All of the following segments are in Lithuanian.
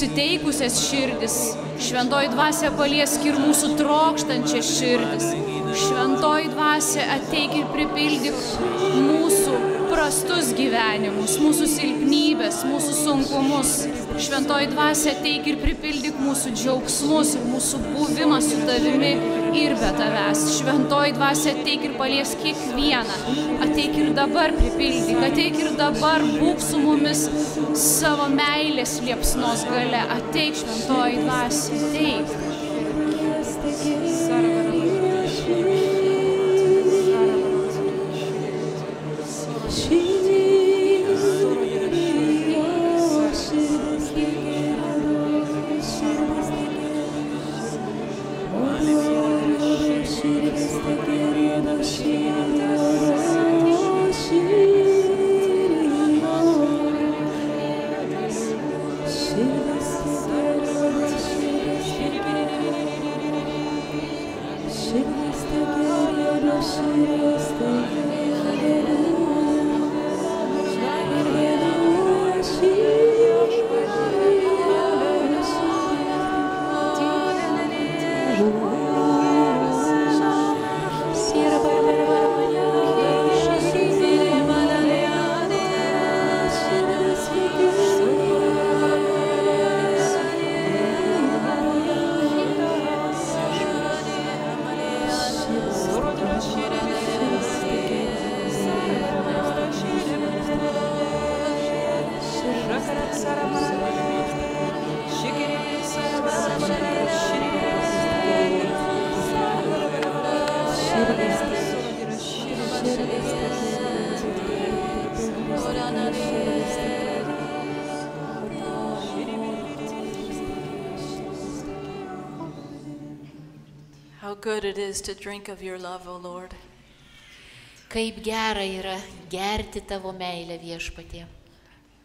nenusiteikusias širdis, šventoji dvasia paliesk ir mūsų trokštančias širdis, šventoji dvasia ateik ir pripildyk mūsų prastus gyvenimus, mūsų silpnybės, mūsų sunkumus. Šventoji dvasia ateik ir pripildyk mūsų džiaugsmus ir mūsų buvimą su tavimi ir be tavęs. Šventoji dvasia ateik ir palies kiekvieną. Ateik ir dabar pripildyk, ateik ir dabar būk su mumis savo meilės liepsnos gale. Ateik šventoji dvasia, ateik. Is to drink of your love, O Lord. Kaip gera yra gerti tavo meilę viešpatie.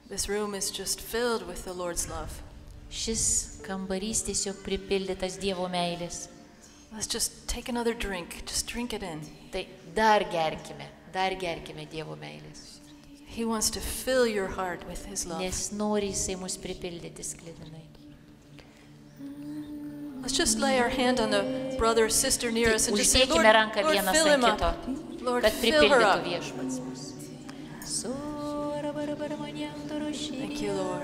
This room is just filled with the Lord's love. Šis kambarys tiesiog pripildytas Dievo meilės. Let's just take another drink, just drink it in. Tai dar gerkime, dar gerkime Dievo meilės. He wants to fill your heart with His love. Nes nori jisai mus pripildyti sklidinai. Let's just lay our hand on the brother or sister near us and just say, Lord, Uždėkime Lord vienas fill him ant up. Lord, fill her up. Thank you, Lord.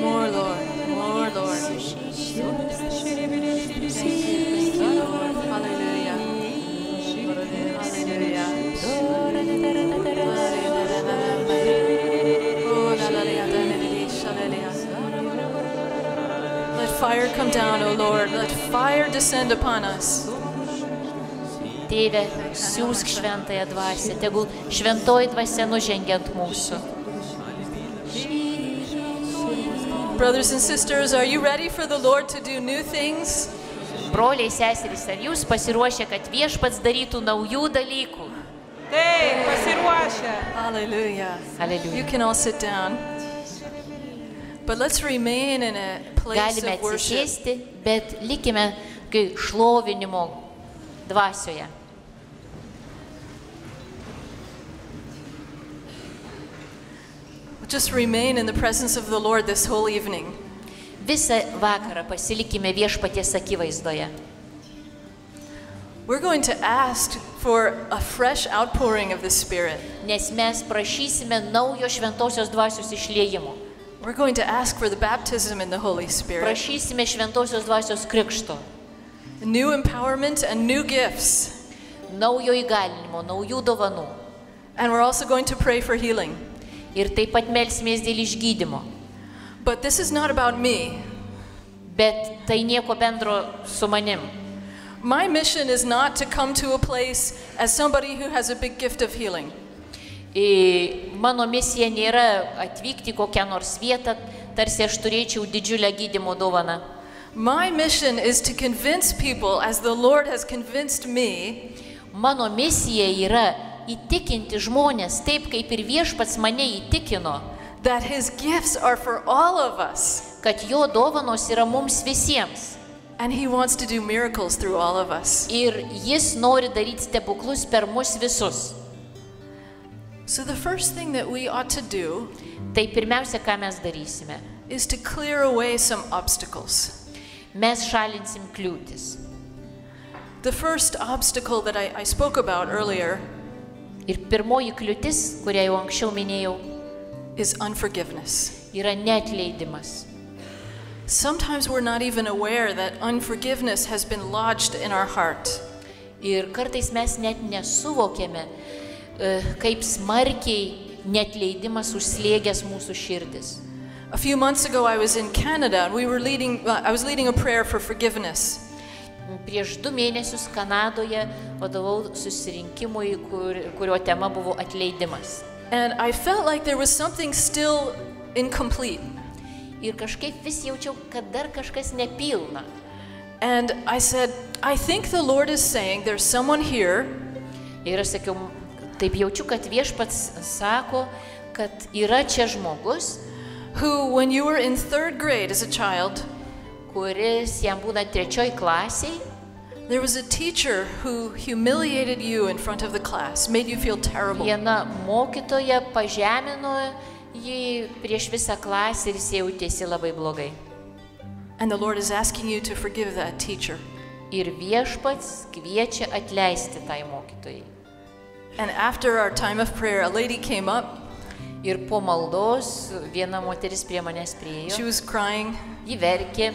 More, Lord. More, Lord. Thank you. Thank you, Lord. Hallelujah. Hallelujah. Fire come down, O Lord. Let fire descend upon us. Tėve, siūsk šventąją dvasę, tegul šventoji dvasia nužengia ant mūsų. Brothers and sisters, are you ready for the Lord to do new things? Broliai, seserys, ar jūs pasiruošę, kad viešpats darytų naujų dalykų? Taip, pasiruošę. Hallelujah. You Hallelujah. can all sit down. Galime of worship. atsisėsti, bet likime kai šlovinimo dvasioje. Just remain in the presence of the Lord this whole evening. Visą vakarą pasilikime viešpaties akivaizdoje. We're going to ask for a fresh outpouring of the Spirit. Nes mes prašysime naujo šventosios dvasios išliejimo. We're going to ask for the baptism in the Holy Spirit, Prašysime šventosios dvasios krikšto, new empowerment and new gifts. naujo įgalinimo, naujų dovanų. And we're also going to pray for healing. Ir taip pat melsimės dėl išgydymo. But this is not about me. Bet tai nieko bendro su manim. My mission is not to come to a place as somebody who has a big gift of healing. Mano misija nėra atvykti kokią nors vietą, tarsi aš turėčiau didžiulę gydimo dovaną. My mission is to convince people, as the Lord has convinced me, Mano misija yra įtikinti žmonės taip, kaip ir viešpats mane įtikino, that His gifts are for all of us. kad jo dovanos yra mums visiems. And He wants to do miracles through all of us. Ir jis nori daryti stebuklus per mus visus. So, the first thing that we ought to do Tai pirmiausia, ką mes darysime. is to clear away some obstacles. Mes šalinsim kliūtis. The first obstacle that I, I spoke about earlier Ir pirmoji kliūtis, kurią jau anksčiau minėjau, is unforgiveness. yra neatleidimas. Sometimes we're not even aware that unforgiveness has been lodged in our heart. Ir kartais mes net nesuvokėme, e, kaip smarkiai netleidimas užslėgęs mūsų širdis. A few months ago, I was in Canada and we were leading, uh, I was leading a prayer for forgiveness. Prieš du mėnesius Kanadoje vadovau susirinkimui, kur, kurio tema buvo atleidimas. And I felt like there was something still incomplete. Ir kažkaip vis jaučiau, kad dar kažkas nepilna. And I said, I think the Lord is saying there's someone here Ir aš sakiau, taip jaučiu, kad viešpats sako, kad yra čia žmogus, who, when you were in third grade as a child, kuris jam būna trečioj klasiai, there was a teacher who humiliated you in front of the class, made you feel terrible. viena mokytoja pažemino jį prieš visą klasę ir jis jautėsi labai blogai. And the Lord is asking you to forgive that teacher. Ir viešpats kviečia atleisti tai mokytojai. And after our time of prayer, a lady came up. Ir po maldos viena moteris prie manęs She priejo, was crying. ji verkė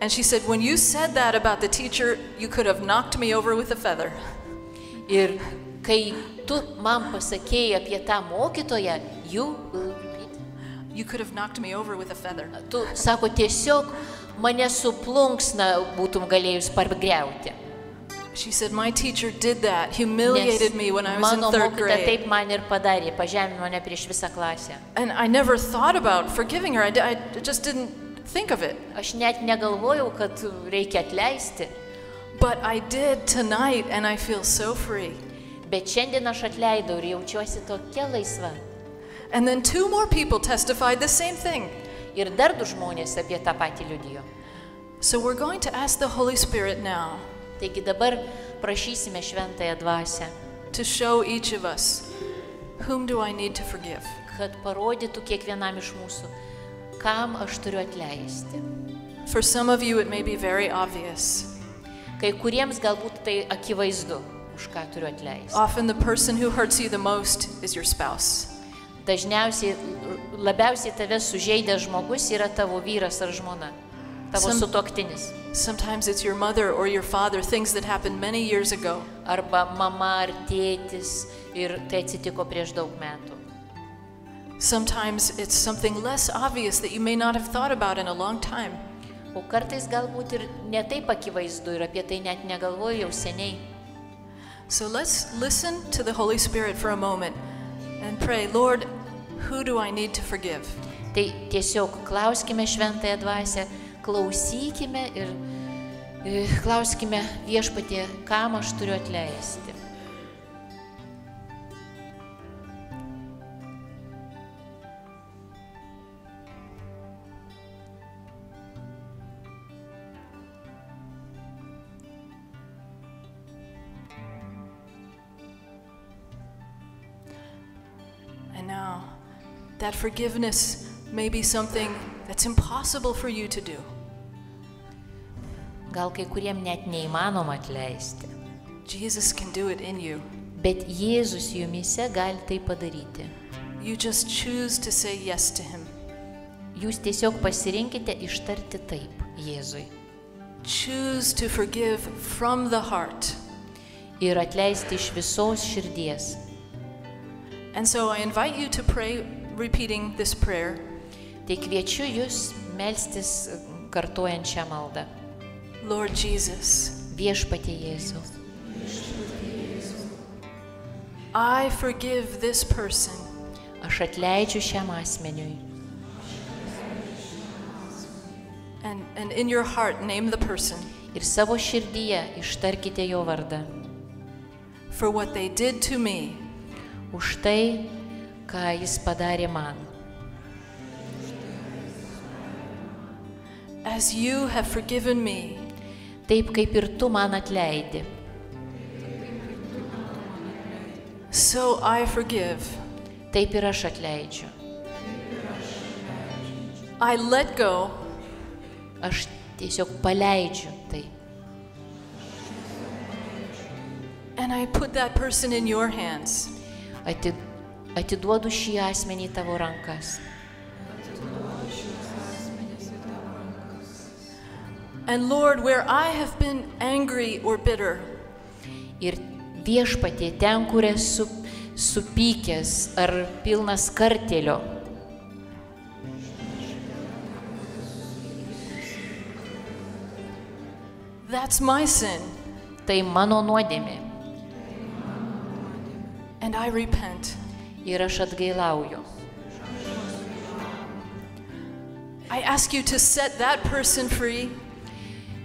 And she said, When you said that about the teacher, you could have knocked me over with a feather. ir kai tu man pasakėjai apie tą mokytoją, jų, You could have knocked me over with a feather. tu sako tiesiog mane suplunksna būtum galėjus pargriauti. She said, My teacher did that, humiliated me when I was in mano third mokytoja grade. taip man ir padarė, pažemino mane prieš visą klasę. And I never thought about forgiving her. I, di- I just didn't think of it. Aš net negalvojau, kad reikia atleisti, But I did tonight, and I feel so free. bet šiandien aš atleidau ir jaučiuosi tokia laisva. And then two more people testified the same thing. Ir dar du žmonės apie tą patį liudijo. So we're going to ask the Holy Spirit now Taigi dabar prašysime šventąją dvasę, to show each of us whom do I need to forgive? kad parodytų kiekvienam iš mūsų, kam aš turiu atleisti. For some of you, it may be very obvious. Kai kuriems galbūt tai akivaizdu, už ką turiu atleisti. Often, the person who hurts you the most is your spouse. Dažniausiai labiausiai tave sužeidęs žmogus yra tavo vyras ar žmona, tavo Sam- sutoktinis. Sometimes it's your mother or your father, things that happened many years ago. Arba mama ar tėtis ir tai atsitiko prieš daug metų. Sometimes it's something less obvious that you may not have thought about in a long time. O kartais galbūt ir netaip akivaizdu ir apie tai net negalvoju jau seniai. So let's listen to the Holy Spirit for a moment and pray, Lord, who do I need to forgive? Tai tiesiog klauskime šventąją dvasę, klausykime ir klauskime kam aš turiu atleisti. And now, that forgiveness may be something that's impossible for you to do. Gal kai kuriem net neįmanoma atleisti. Jesus can do it in you. Bet Jėzus jumise gali tai padaryti. You just choose to say yes to Him. Jūs tiesiog pasirinkite ištarti taip Jėzui Choose to forgive from the heart. ir atleisti iš visos širdies. And so I invite you to pray, repeating this prayer. Tai kviečiu jūs melstis kartuojant šią maldą. Lord Jesus, Viešpatie Jėzau, I forgive this person. Aš atleidžiu šiam asmeniui. And, and in your heart, name the person Ir savo širdyje ištarkite jo vardą. for what they did to me. Už tai, ką jis padarė man. As you have forgiven me, Taip kaip ir tu man atleidi. so I forgive. Taip ir aš atleidžiu. I let go Aš tiesiog paleidžiu tai. and I put that person in your hands. Ati, atiduodu šį asmenį tavo rankas. And Lord, where I have been angry or bitter, Ir viešpatie ten, kur esu supykęs ar pilnas kartelio, that's my sin. tai mano nuodėmė. And I repent. Ir aš atgailauju. I ask you to set that person free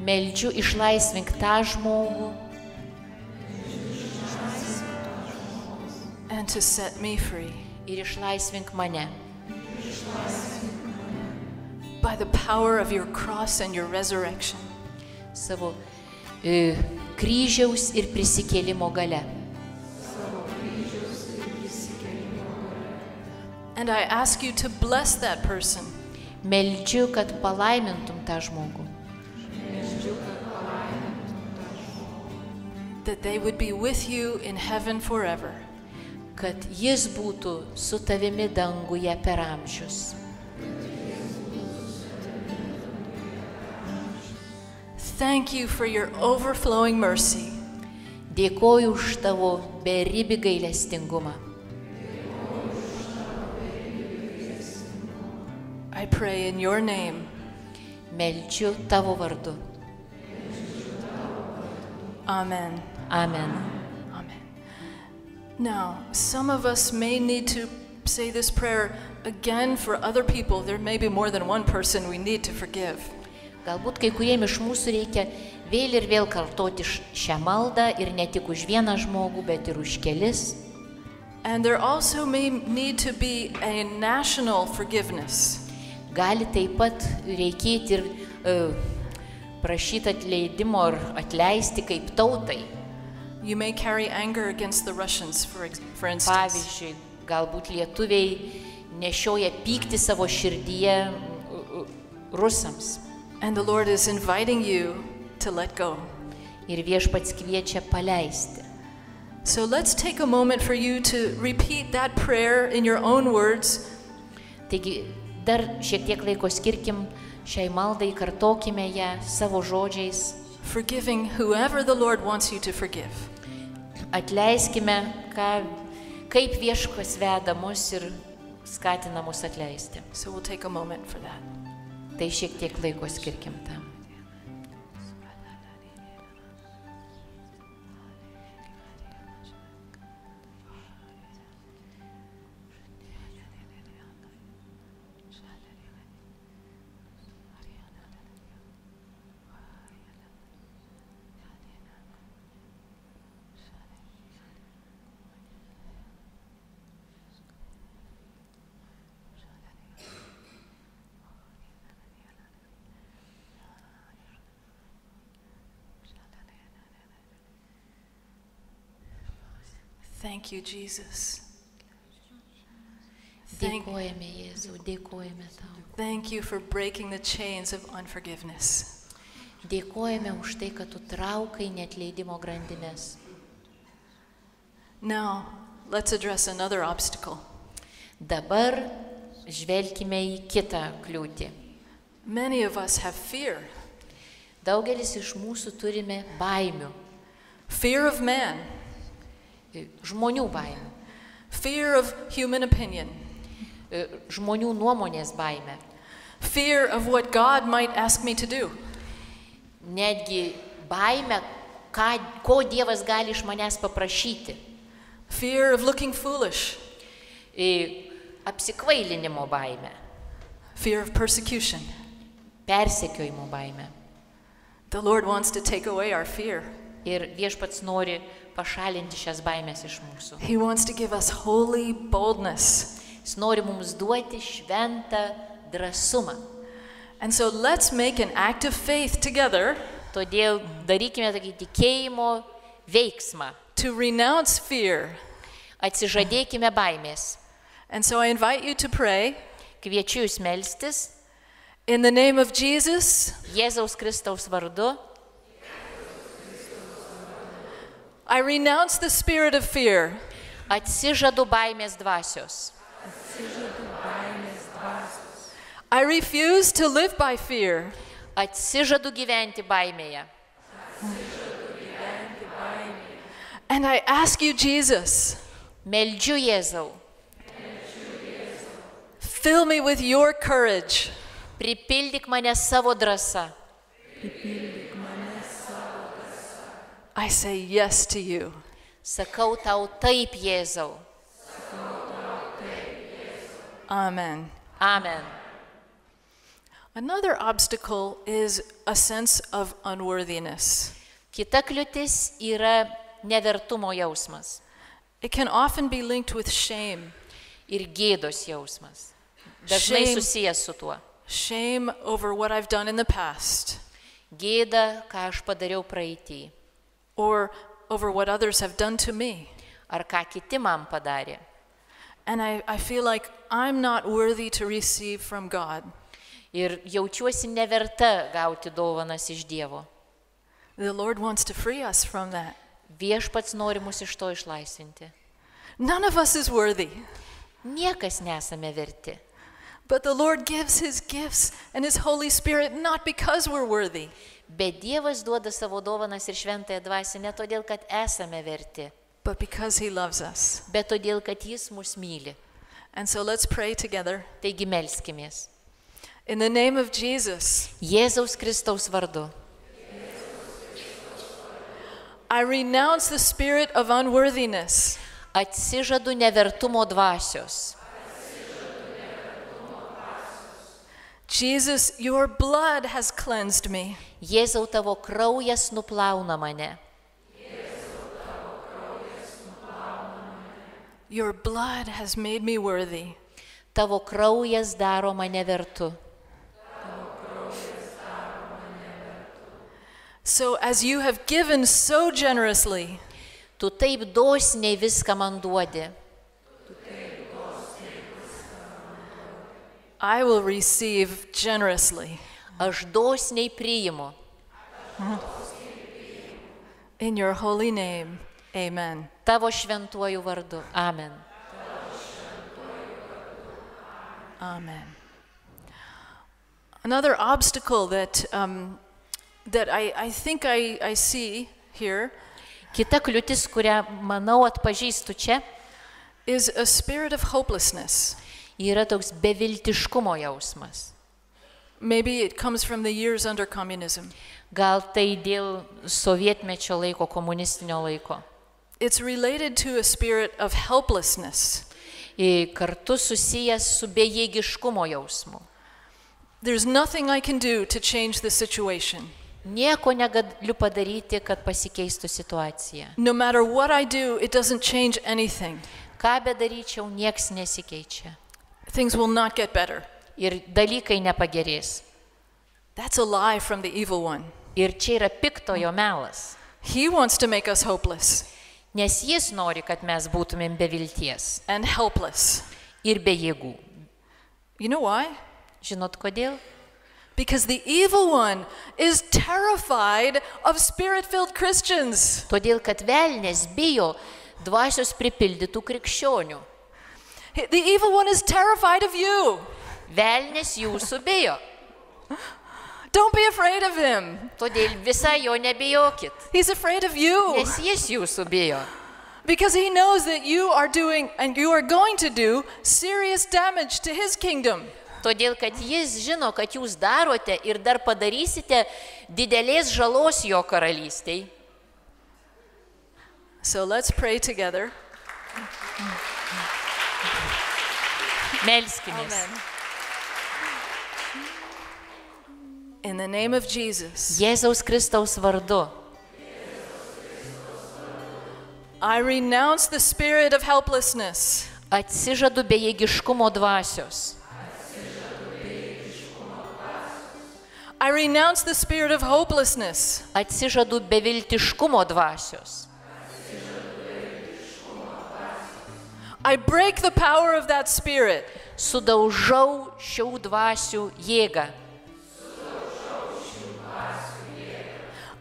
Meldžiu išlaisvink tą žmogų and to set me free. ir išlaisvink mane. By the power of your cross and your resurrection. Savo e, kryžiaus ir prisikėlimo gale. And I ask you to bless that person Meldžiu, kad palaimintum tą žmogų. That they would be with you in heaven forever. Kad jis būtų su tavimi danguje per amžius. Thank you for your overflowing mercy. Dėkoju už tavo beribį gailestingumą. I pray in your name. Meldžiu tavo vardu. Amen. Amen. Amen. Now, some of us may need to say this prayer again for other people. There may be more than one person we need to forgive. Galbūt kai kuriem iš mūsų reikia vėl ir vėl kartoti šią maldą ir ne tik už vieną žmogų, bet ir už kelis. And there also may need to be a national forgiveness. Gali taip pat reikėti ir uh, prašyti atleidimo ar atleisti kaip tautai. You may carry anger against the Russians, for, ex- for instance. Pavyzdžiui, galbūt lietuviai nešioja pykti savo širdyje uh, uh, rusams. And the Lord is inviting you to let go. Ir viešpats kviečia paleisti. So let's take a moment for you to repeat that prayer in your own words. Taigi dar šiek tiek laiko skirkim šiai maldai, kartokime ją savo žodžiais, forgiving whoever the Lord wants you to forgive. Atleiskime, ką, kaip vieškas veda mus ir skatina mus atleisti. So we'll take a moment for that. Tai šiek tiek laiko skirkim tam. Thank you, Jesus. Thank, Dėkojame Jėzau, dėkojame tau. thank you for breaking the chains of unforgiveness. Dėkojame už tai, kad tu traukai netleidimo grandinės. Now, let's address another obstacle. Dabar žvelgime į kitą kliūtį. Many of us have fear Daugelis iš mūsų turime baimių, fear of man, žmonių baimių, fear of human opinion, e, žmonių nuomonės baimę, fear of what God might ask me to do. netgi baimę, ką, ko Dievas gali iš manęs paprašyti. fear of looking foolish, į apsikvailinimo baimę, fear of persecution. persekiojimo baimę. The Lord wants to take away our fear. Ir viešpats nori pašalinti šias baimės iš mūsų. He wants to give us holy boldness. Jis nori mums duoti šventą drąsumą. And so let's make an act of faith together Todėl darykime tokį tikėjimo veiksmą. to renounce fear. Atsižadėkime baimės. And so I invite you to pray Kviečiu jūs melstis in the name of Jesus. Jėzaus Kristaus vardu. I renounce the spirit of fear. Atsižadu baimės dvasios. I refuse to live by fear. Atsižadu gyventi baimėje. And I ask you, Jesus, Meldžiu Jėzau. fill me with your courage. Pripildyk mane savo drąsą. I say yes to you. Sakau tau taip, Jėzau. Amen. Amen. Another obstacle is a sense of unworthiness. Kita kliūtis yra nevertumo jausmas It can often be linked with shame ir gėdos jausmas. Dažnai Shame. susijęs su tuo. shame over what I've done in the past Gėda, ką aš padariau praeitį. Or over what others have done to me. Ar ką kiti man padarė. And I, I feel like I'm not worthy to receive from God. Ir jaučiuosi neverta gauti dovanas iš Dievo. The Lord wants to free us from that. Viešpats nori mus iš to išlaisvinti. None of us is worthy, Niekas nesame verti. but the Lord gives His gifts and His Holy Spirit not because we're worthy, Bet Dievas duoda savo dovanas ir šventąją dvasę ne todėl, kad esame verti, but because He loves us. bet todėl, kad Jis mus myli. And so let's pray together. Taigi melskimės. In the name of Jesus, Jėzaus Kristaus vardu. I renounce the spirit of unworthiness. Atsižadu nevertumo dvasios. Jesus, your blood has cleansed me. Jėzau tavo kraujas nuplauna mane. Your blood has made me worthy. Tavo kraujas daro mane vertu. So, as you have given so generously, Tu taip dosniai viską man duodi. I will receive generously. Aš dosniai priimu. In your holy name, amen. Tavo šventuoju vardu. Amen. Amen. Another obstacle that, um, that I, I think I, I see here Kita kliūtis, kurią, manau, atpažįstu čia, is a spirit of hopelessness. yra toks beviltiškumo jausmas. Maybe it comes from the years under communism. Gal tai dėl sovietmečio laiko, komunistinio laiko. It's related to a spirit of helplessness. Ir kartu susijęs su bejėgiškumo jausmu. There's nothing I can do to change the situation. Nieko negaliu padaryti, kad pasikeistų situacija. No matter what I do, it doesn't change anything. Ką bedaryčiau, nieks nesikeičia. Things will not get better. Ir dalykai nepagerės. That's a lie from the evil one. Ir čia yra piktojo melas. He wants to make us hopeless Nes jis nori, kad mes būtumėm be vilties and helpless. ir be jėgų. You know why? Žinot kodėl? Because the evil one is terrified of spirit filled Christians. Todėl, kad velnės bijo dvasios pripildytų krikščionių. The evil one is terrified of you. Velnės jūsų bijo. Don't be afraid of him. Todėl visai jo nebijokit. He's afraid of you Nes jis jūsų bijo. because he knows that you are doing and you are going to do serious damage to his kingdom. Todėl, kad jis žino, kad jūs darote ir dar padarysite didelės žalos jo karalystiai. So let's pray together. Melskimės. Amen. In the name of Jesus, Jėzaus Kristaus vardu. I renounce the spirit of helplessness. Atsižadu bejėgiškumo dvasios. I renounce the spirit of hopelessness. Atsižadu beviltiškumo dvasios. I break the power of that spirit. Sudaužau šių dvasių jėgą.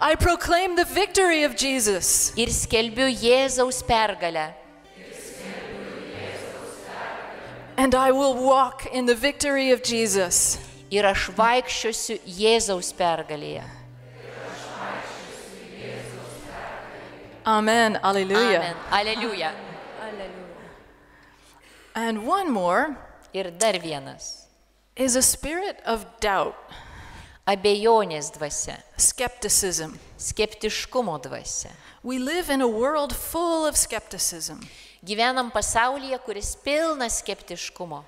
I proclaim the victory of Jesus. Ir skelbiu Jėzaus pergalę. And I will walk in the victory of Jesus. Ir aš vaikščiosiu Jėzaus pergalėje. Amen. Alleluia. Amen. Aleliuja. And one more Ir dar vienas. is a spirit of doubt, Abejonės dvasia. skepticism. Skeptiškumo dvasia. We live in a world full of skepticism. Gyvenam pasaulyje, kuris pilnas skeptiškumo.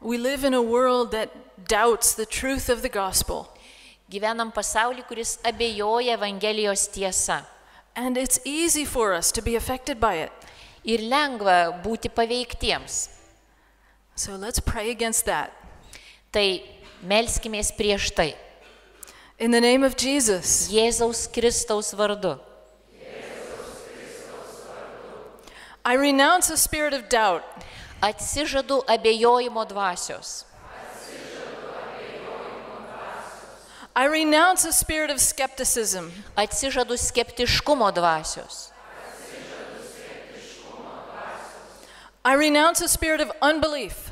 We live in a world that doubts the truth of the gospel. Gyvenam pasaulyje, kuris abejoja Evangelijos tiesa. And it's easy for us to be affected by it. Ir lengva būti paveiktiems. So let's pray against that. Tai melskimės prieš tai. In the name of Jesus, Jėzaus Kristaus vardu. I renounce a spirit of doubt. Atsižadu abejojimo dvasios. I renounce a spirit of skepticism. Atsižadu skeptiškumo dvasios. I renounce a spirit of unbelief.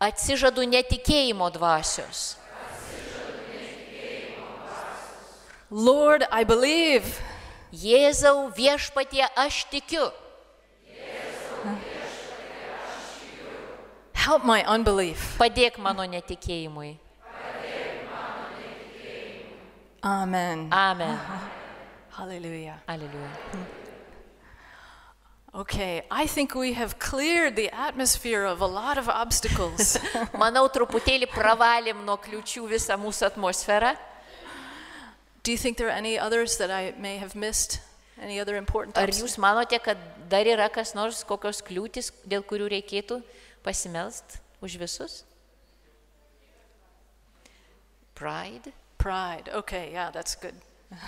Atsižadu netikėjimo dvasios. Lord, I believe. Jėzau viešpatie aš tikiu. Help my unbelief. Padėk mano netikėjimui. Amen. Amen. Hallelujah. Aleliuja. Okay, I think we have cleared the atmosphere of a lot of obstacles. Manau, truputėlį pravalėm nuo kliučių visą mūsų atmosferą. Do you think there are any others that I may have missed? Any other important Ar jūs manote, kad dar yra kas nors, kokios kliūtis, dėl kurių reikėtų pasimelst už visus? Pride. Pride. Okay, yeah, that's good.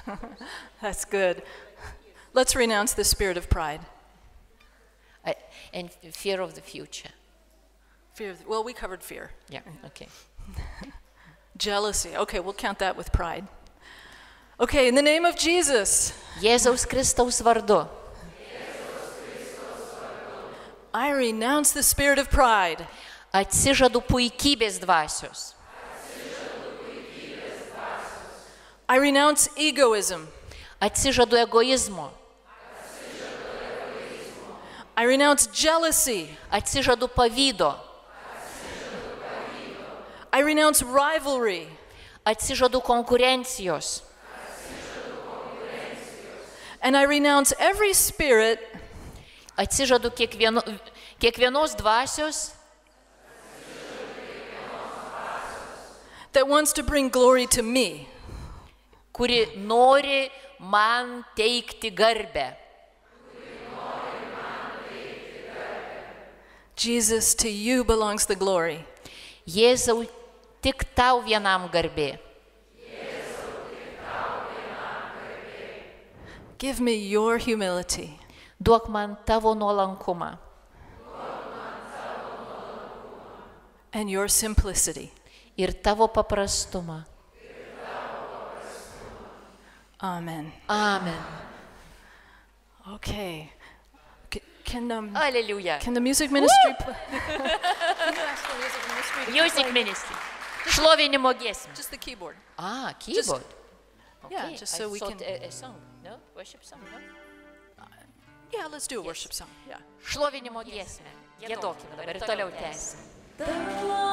that's good. Let's renounce the spirit of pride. Uh, and fear of the future. Fear. Of, the, well, we covered fear. Yeah, okay. Jealousy. Okay, we'll count that with pride. Okay, in the name of Jesus, Jėzaus Kristaus vardu. I renounce the spirit of pride. Atsižadu puikybės dvasios. I renounce egoism. Atsižadu egoizmo. I renounce jealousy. Atsižadu pavydo. I renounce rivalry. Atsižadu konkurencijos. And I renounce every spirit Atsižadu kiekvieno, kiekvienos dvasios, that wants to bring glory to me. kuri nori man teikti garbę. Jesus, to you belongs the glory. Jėzau, tik tau vienam garbė. Give me your humility. Duok man tavo nuolankumą and your simplicity. ir tavo paprastumą. Amen. Amen. Okay. Can, um, can the music ministry play? Can you ask the music ministry Music play ministry. Šlovinimo giesmė. just the keyboard? Ah, keyboard. yeah, Okay, just I so we can- A, a song, no? Worship song, no? Yeah, let's do a worship song. Yeah. Šlovinimo giesmė. Gėdokime dabar ir toliau tęsim. Tavo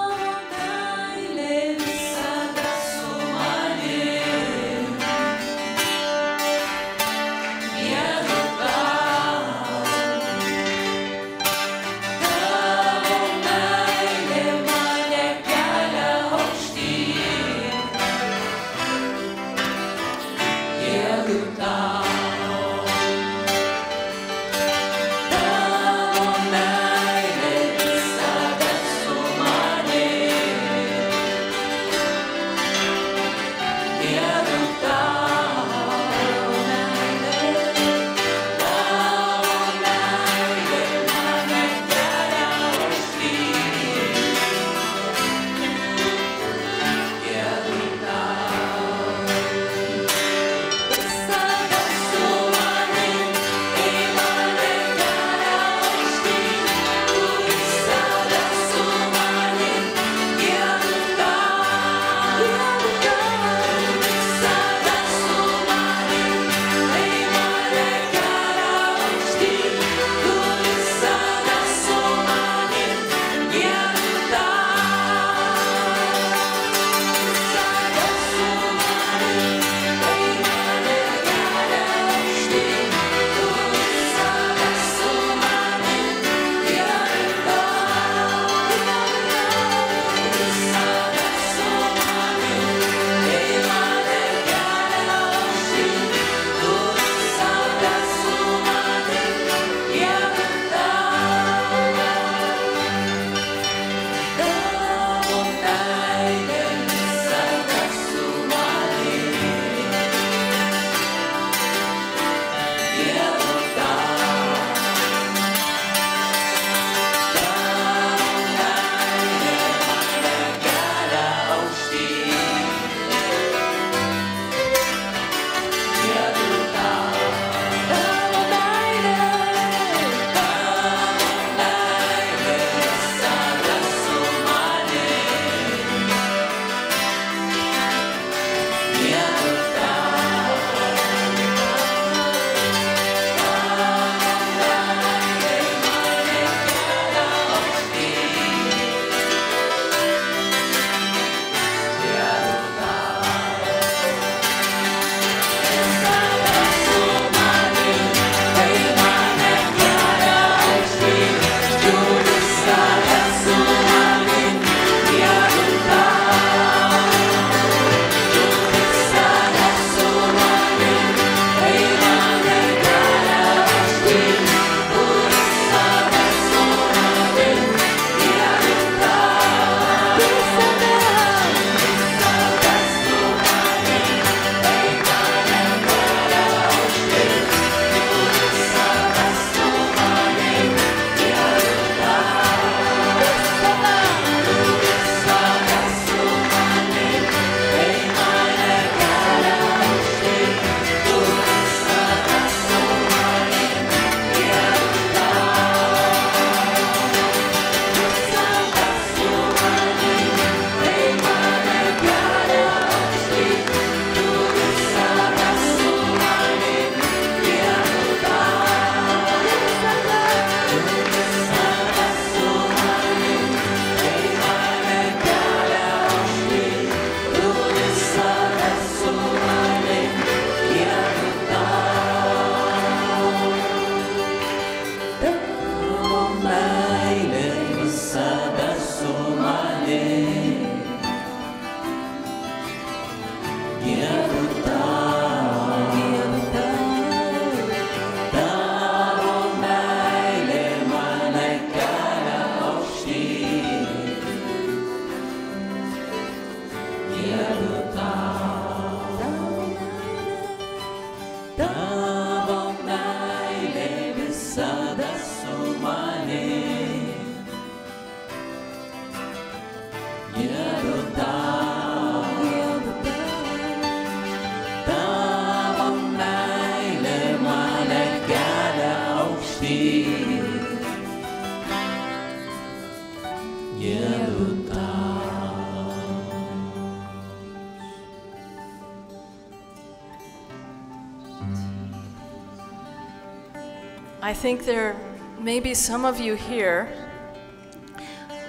I think there may be some of you here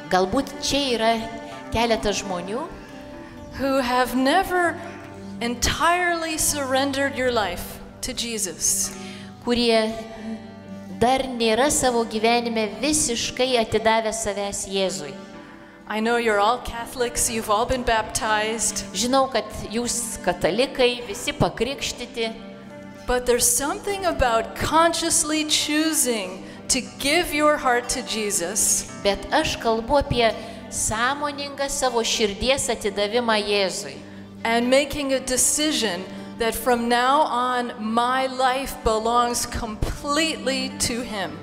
Galbūt čia yra keletas žmonių, who have never entirely surrendered your life to Jesus. kurie dar nėra savo gyvenime visiškai atidavę savęs Jėzui. I know you're all Catholics, you've all been baptized, Žinau, kad jūs katalikai, visi pakrikštyti, but there's something about consciously choosing to give your heart to Jesus bet aš kalbu apie sąmoningą savo širdies atidavimą Jėzui. and making a decision that from now on my life belongs completely to Him.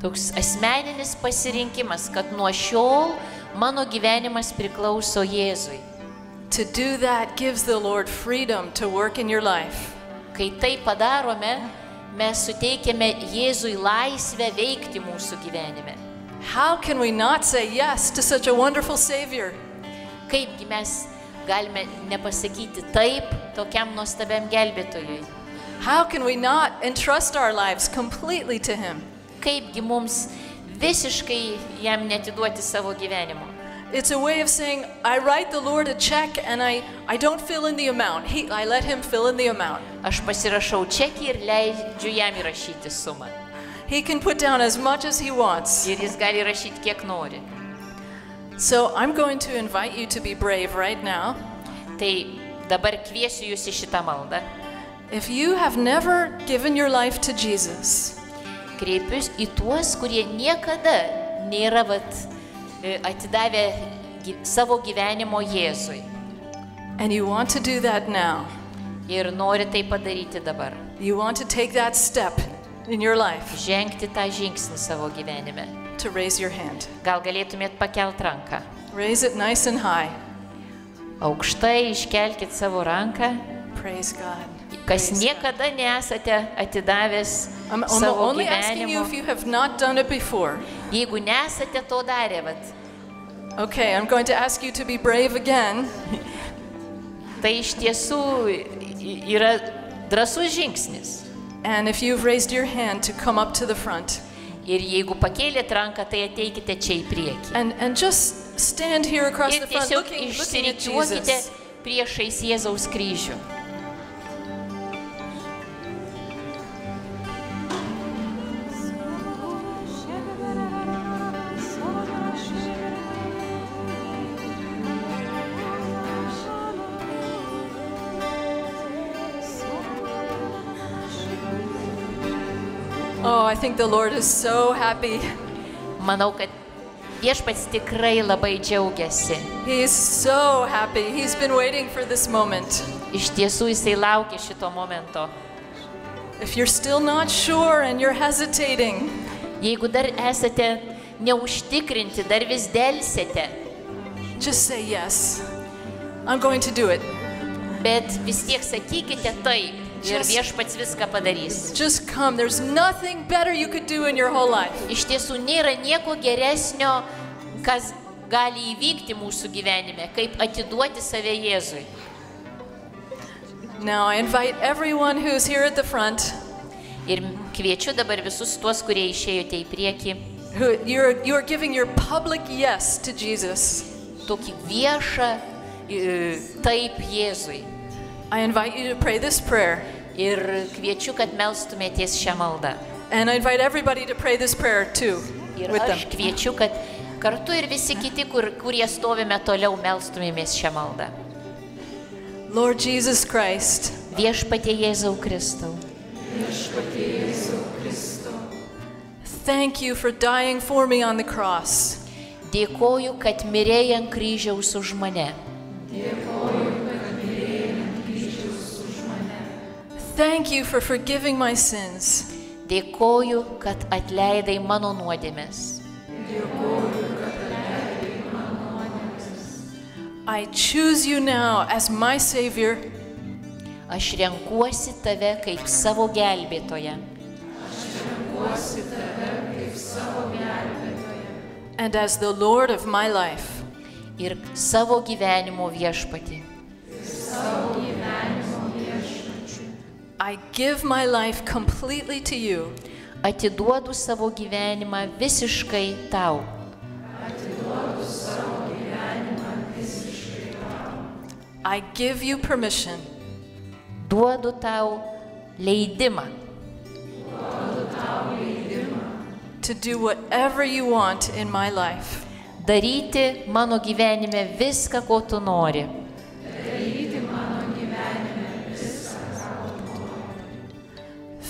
Toks asmeninis pasirinkimas, kad nuo šiol mano gyvenimas priklauso Jėzui. To do that gives the Lord freedom to work in your life. Kai tai padarome, mes suteikiame Jėzui laisvę veikti mūsų gyvenime. How can we not say yes to such a wonderful Savior? Kaipgi mes galime nepasakyti taip tokiam nuostabiam gelbėtojui? How can we not entrust our lives completely to Him? Kaipgi mums visiškai jam netiduoti savo gyvenimo? It's a way of saying, I write the Lord a check and I, I don't fill in the amount. He, I let Him fill in the amount. Aš pasirašau čekį ir leidžiu jam įrašyti sumą. He can put down as much as He wants. Ir jis gali rašyti kiek nori. So I'm going to invite you to be brave right now. Tai dabar kviesiu jūs į šitą maldą. If you have never given your life to Jesus, Kreipius į tuos, kurie niekada nėra vat, e, atidavę gy- savo gyvenimo Jėzui. and you want to do that now, Ir nori tai padaryti dabar. you want to take that step in your life Žengti tą žingsnį savo gyvenime. To raise your hand. Gal galėtumėt pakelt ranką. Raise it nice and high. Aukštai iškelkite savo ranką. Praise God. Kas Praise God. niekada nesate atidavęs I'm, I'm savo only asking you gyvenimo. if you have not done it before. Jeigu nesate to darę, vat, Okay, I'm going to ask you to be brave again. tai iš tiesų y- yra drasus žingsnis. And if you've raised your hand, to come up to the front. Ir jeigu pakėlėt ranką, tai ateikite čia į priekį. And, and just stand here across Ir the front looking, looking at Jesus. priešais Jėzaus kryžių. I think the Lord is so happy. Manau, kad viešpats tikrai labai džiaugiasi. He is so happy. He's been waiting for this moment. Iš tiesų jisai laukia šito momento. If you're still not sure and you're hesitating, Jeigu dar esate neužtikrinti, dar vis dėlsite, just say yes. I'm going to do it. bet vis tiek sakykite taip ir viešpats viską padarys. Just come. There's nothing better you could do in your whole life. Iš tiesų nėra nieko geresnio, kas gali įvykti mūsų gyvenime, kaip atiduoti save Jėzui. Now, I invite everyone who's here at the front, Ir kviečiu dabar visus tuos, kurie išėjote į priekį, who you're, you're giving your public yes to Jesus. tokį viešą e, taip Jėzui. I invite you to pray this prayer. Ir kviečiu, kad melstumėties šią maldą. And I invite everybody to pray this prayer too Ir with them. aš kviečiu, kad kartu ir visi kiti, kur, kurie stovime toliau, melstumėmės šią maldą. Lord Jesus Christ, Viešpatie Jėzau Kristau, thank you for dying for me on the cross. dėkoju, kad mirėjai ant kryžiaus už mane. Thank you for forgiving my sins. Dėkoju, kad atleidai mano nuodėmės. I choose you now as my Savior Aš renkuosi tave kaip savo gelbėtoją and as the Lord of my life. ir savo gyvenimo viešpatį. I give my life completely to you Atiduodu savo gyvenimą visiškai tau. I give you permission Duodu tau leidimą to do whatever you want in my life. daryti mano gyvenime viską, ko tu nori.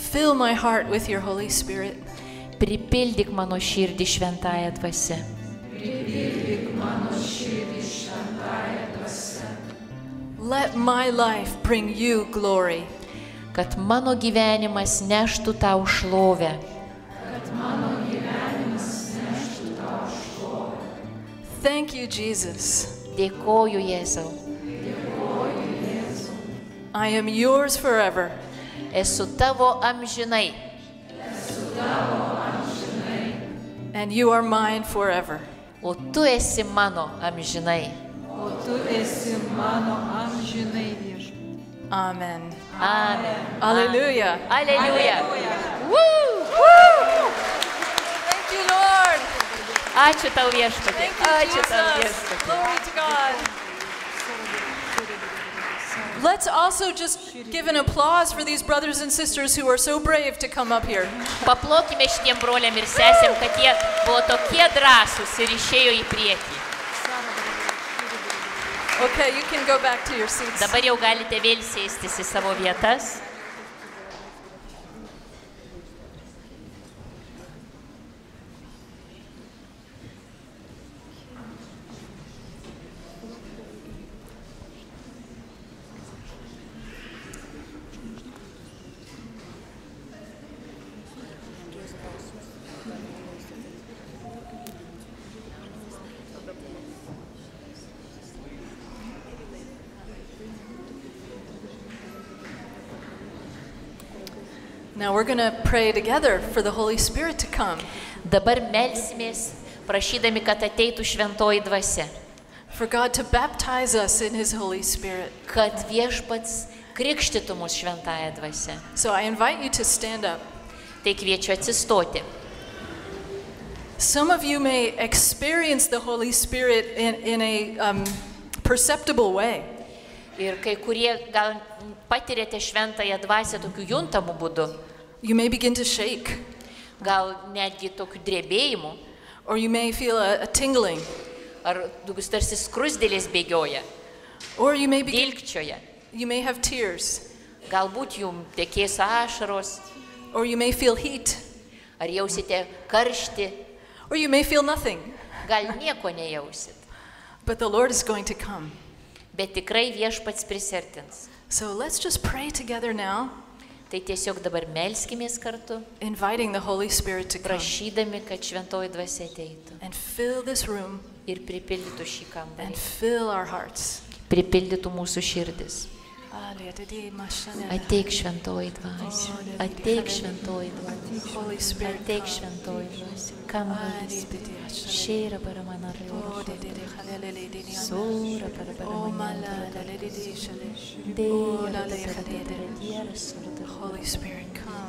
Fill my heart with your Holy Spirit. Pripildyk mano širdį šventąją dvasę. Let my life bring you glory. Kad mano gyvenimas neštų tau šlovę. Thank you, Jesus. Dėkoju Jėzau. I am yours forever. Esu tavo amžinai. and you are mine forever. O tu esi mano amžinai. O tu esi mano amžinai viešpatie. Amen. Amen. Hallelujah. Aleliuja. Thank you, Lord. Ačiū tau viešpatė. Thank you, Ačiū tau Jesus. viešpatė. Glory to God. Let's also just give an applause for these brothers and sisters who are so brave to come up here. Paplokime šitiem broliam ir sesėm, kad jie buvo tokie drąsūs ir išėjo į priekį. Okay, you can go back to your seats. Dabar jau galite vėl sėstis į savo vietas. We're going to pray together for the Holy Spirit to come, Dabar melsimės, prašydami, kad ateitų šventoji dvasia, for God to baptize us in His Holy Spirit. kad viešpats krikštytų mus šventąją dvasia. So I invite you to stand up. Tai kviečiu atsistoti. Some of you may experience the Holy Spirit in, in a um, perceptible way. Ir kai kurie gal patirėte šventąją dvasę tokiu juntamu būdu, You may begin to shake, gal netgi tokiu drebėjimu, or you may feel a, a tingling, ar tokius tarsi skrusdėlės bėgioja, or you may begin, dilgčioja. you may have tears, Galbūt jums tekės ašaros, or you may feel heat, ar jausite karštį, or you may feel nothing. gal nieko nejausit. But the Lord is going to come. Bet tikrai viešpats prisertins. So let's just pray together now, Tai tiesiog dabar melskimės kartu, prašydami, kad šventoji dvasia ateitų. ir pripildytų šį kambarį, pripildytų mūsų širdis. Ateik šventoji dvasia, ateik šventoji dvasia, Holy Spirit, ateik šventoji dvasia, kambarys, šėra para mano Sura para para Holy Spirit, come.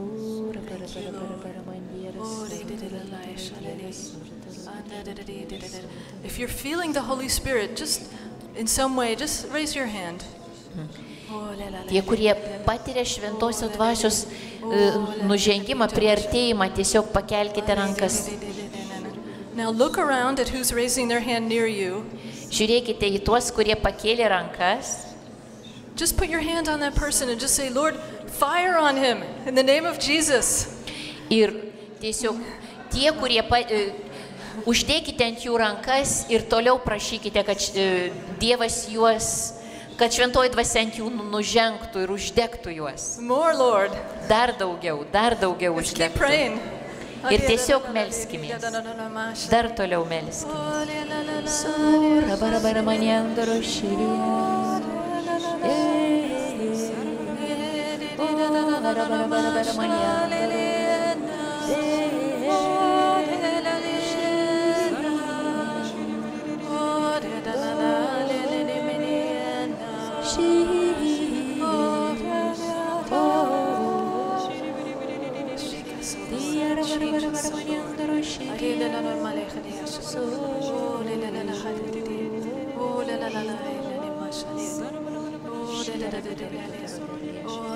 Gora para para para para. If you're feeling the Holy Spirit, just in some way, just raise your hand. Tie, kurie patiria šventosios dvasios e, nužengimą, priartėjimą, tiesiog pakelkite rankas. Now look around at who's raising their hand near you. Žiūrėkite į tuos, kurie pakėlė rankas. Just put your hand on that person and just say, Lord, fire on him in the name of Jesus. Ir tiesiog tie, kurie pa, e, uždėkite ant jų rankas ir toliau prašykite, kad e, Dievas juos, kad šventoji dvasia ant jų nu- nužengtų ir uždegtų juos. More, Lord. Dar daugiau, dar daugiau Let's uždegtų. Ir tiesiog melskimės. Dar toliau Oh,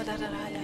da da da da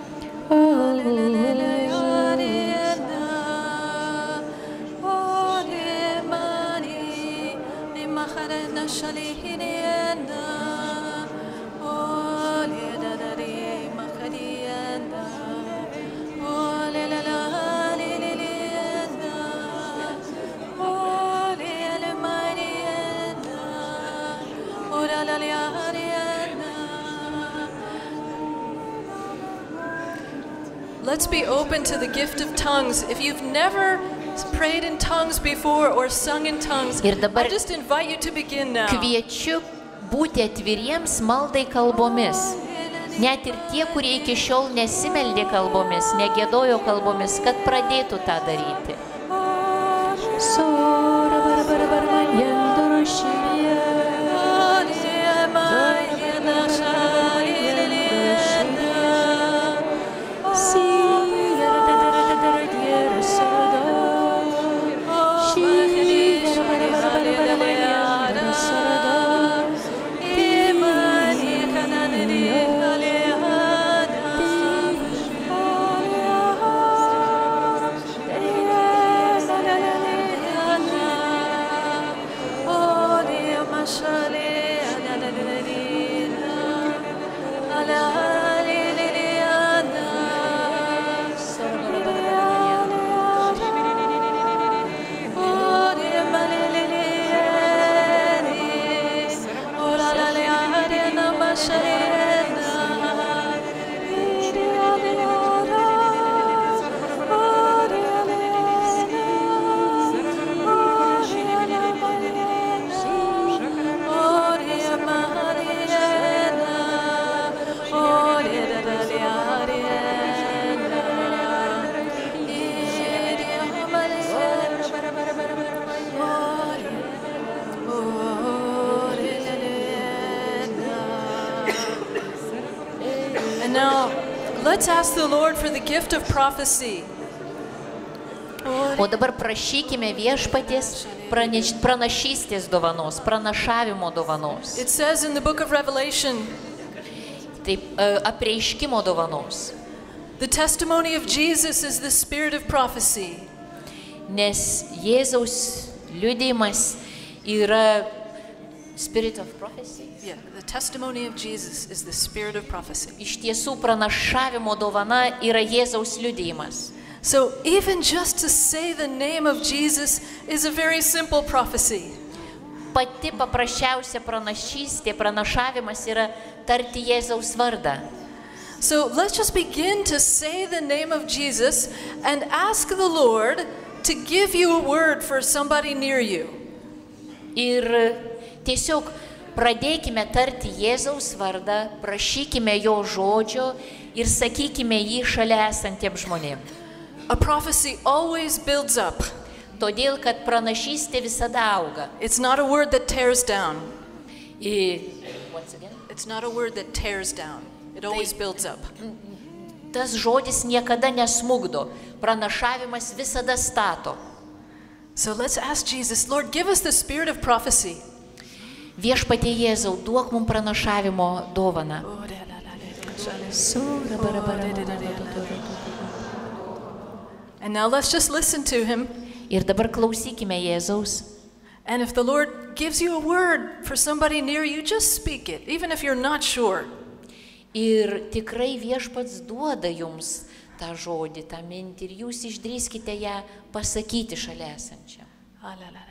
Shalihini Let's be open to the gift of tongues. If you've never prayed in tongues before or sung in tongues, Ir dabar- I just invite you to begin now. Kviečiu būti atviriems maldai kalbomis. Net ir tie, kurie iki šiol nesimeldė kalbomis, negėdojo kalbomis, kad pradėtų tą daryti. Sora And now, let's ask the Lord for the gift of prophecy. O dabar prašykime viešpaties praneš, pranašystės dovanos, pranašavimo dovanos, It says in the book of Revelation, taip apreiškimo dovanos. the testimony of Jesus is the spirit of prophecy. Nes Jėzaus liudijimas yra Spirit of Prophecy. Yeah, the testimony of Jesus is the spirit of prophecy. Iš tiesų pranašavimo dovana yra Jėzaus liudijimas. So, even just to say the name of Jesus is a very simple prophecy. Pati paprasčiausia pranašystė, pranašavimas yra tarti Jėzaus vardą. So, let's just begin to say the name of Jesus and ask the Lord to give you a word for somebody near you. Ir tiesiog pradėkime tarti Jėzaus vardą, prašykime jo žodžio ir sakykime jį šalia esantiems žmonėms. A prophecy always builds up. Todėl, kad pranašystė visada auga. It's not a word that tears down. Ir once again, It's not a word that tears down. It always builds up. tas žodis niekada nesmugdo. Pranašavimas visada stato. So let's ask Jesus, Lord, give us the spirit of prophecy. Viešpatie Jėzau, duok mums pranašavimo dovaną. And now let's just listen to him. Ir dabar klausykime Jėzaus. And if the Lord gives you a word for somebody near you, just speak it, even if you're not sure. Ir tikrai viešpats duoda jums tą žodį, tą mintį ir jūs išdrįskite ją pasakyti šalia esančiam. Oh,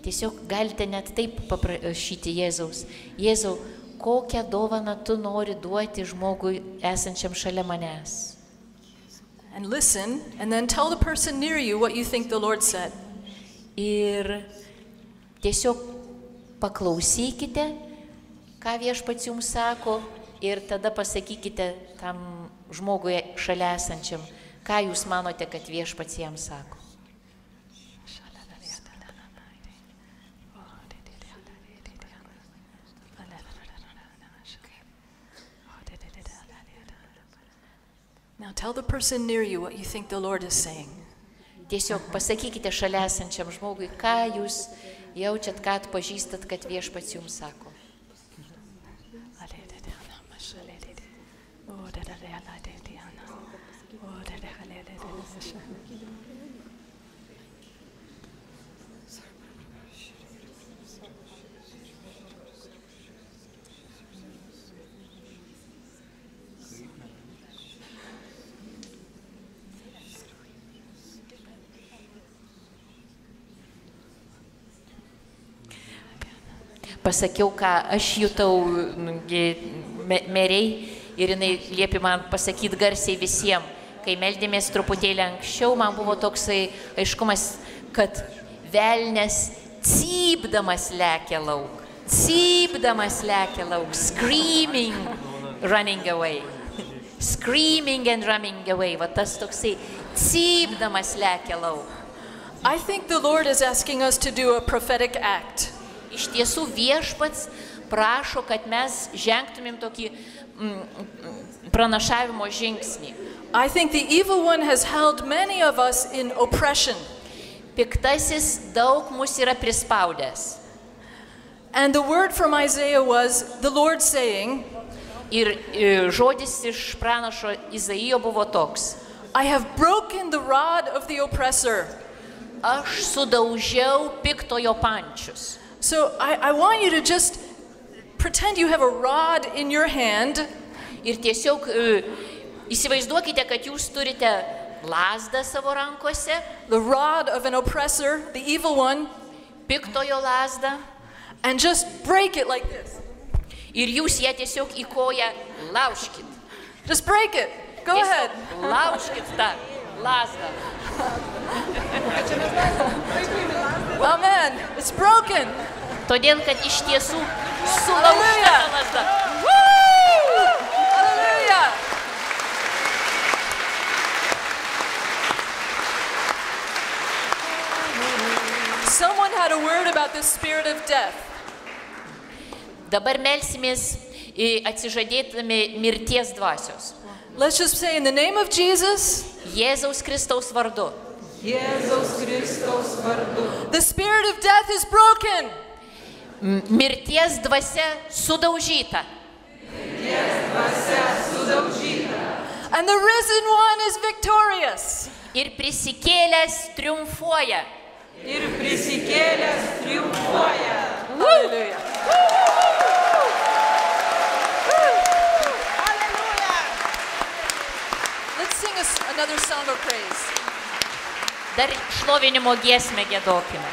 Tiesiog galite net taip paprašyti Jėzaus. Jėzau, kokią dovaną tu nori duoti žmogui esančiam šalia manęs. And listen, and then tell the person near you what you think the Lord said. Ir tiesiog paklausykite, ką viešpats jums sako ir tada pasakykite tam žmogui šalia esančiam, ką jūs manote, kad viešpats jam sako. Now tell the person near you what you think the Lord is saying. Tiesiog pasakykite šalia esančiam žmogui, ką jūs jaučiat, ką atpažįstat, kad viešpats jums sako. Pasakiau, ką aš jutau nu, meriai ir jinai liepi man pasakyti garsiai visiems. Kai meldėmės truputėlį anksčiau, man buvo toksai aiškumas, kad velnės cypdamas lekia lauk. Cypdamas lekia lauk. Screaming, running away. Screaming and running away. Va tas toksai cypdamas lekia lauk. I think the Lord is asking us to do a prophetic act. Iš tiesų viešpats prašo, kad mes žengtumėm tokį mm, mm, pranašavimo žingsnį. I think the evil one has held many of us in oppression. Piktasis daug mus yra prispaudęs. And the word from Isaiah was the Lord saying, Ir e, žodis iš pranašo Izaijo buvo toks. I have broken the rod of the oppressor. Aš sudaužiau piktojo pančius. So I, I want you to just pretend you have a rod in your hand Ir tiesiog e, įsivaizduokite, kad jūs turite lasdą savo rankose, the rod of an oppressor, the evil one, piktojo lasdą, and just break it like this. ir jūs ją tiesiog į koją laužkit. Just break it. Go ahead. Tiesiog laužkit tą lasdą. Amen. It's broken. Todėl, kad iš tiesų sulaužta ta lasda. Hallelujah. Someone had a word about the spirit of death. Dabar melsimės atsižadėdami mirties dvasios. Let's just say, in the name of Jesus, Jėzaus Kristaus vardu. Jėzaus Kristaus vardu. the spirit of death is broken. M- Mirties dvasia sudaužyta. And the risen one is victorious. Ir prisikėlęs triumfuoja. Ir prisikėlęs triumfuoja. Hallelujah. sing us another song of praise. Dar šlovinimo giesmę gėdokime.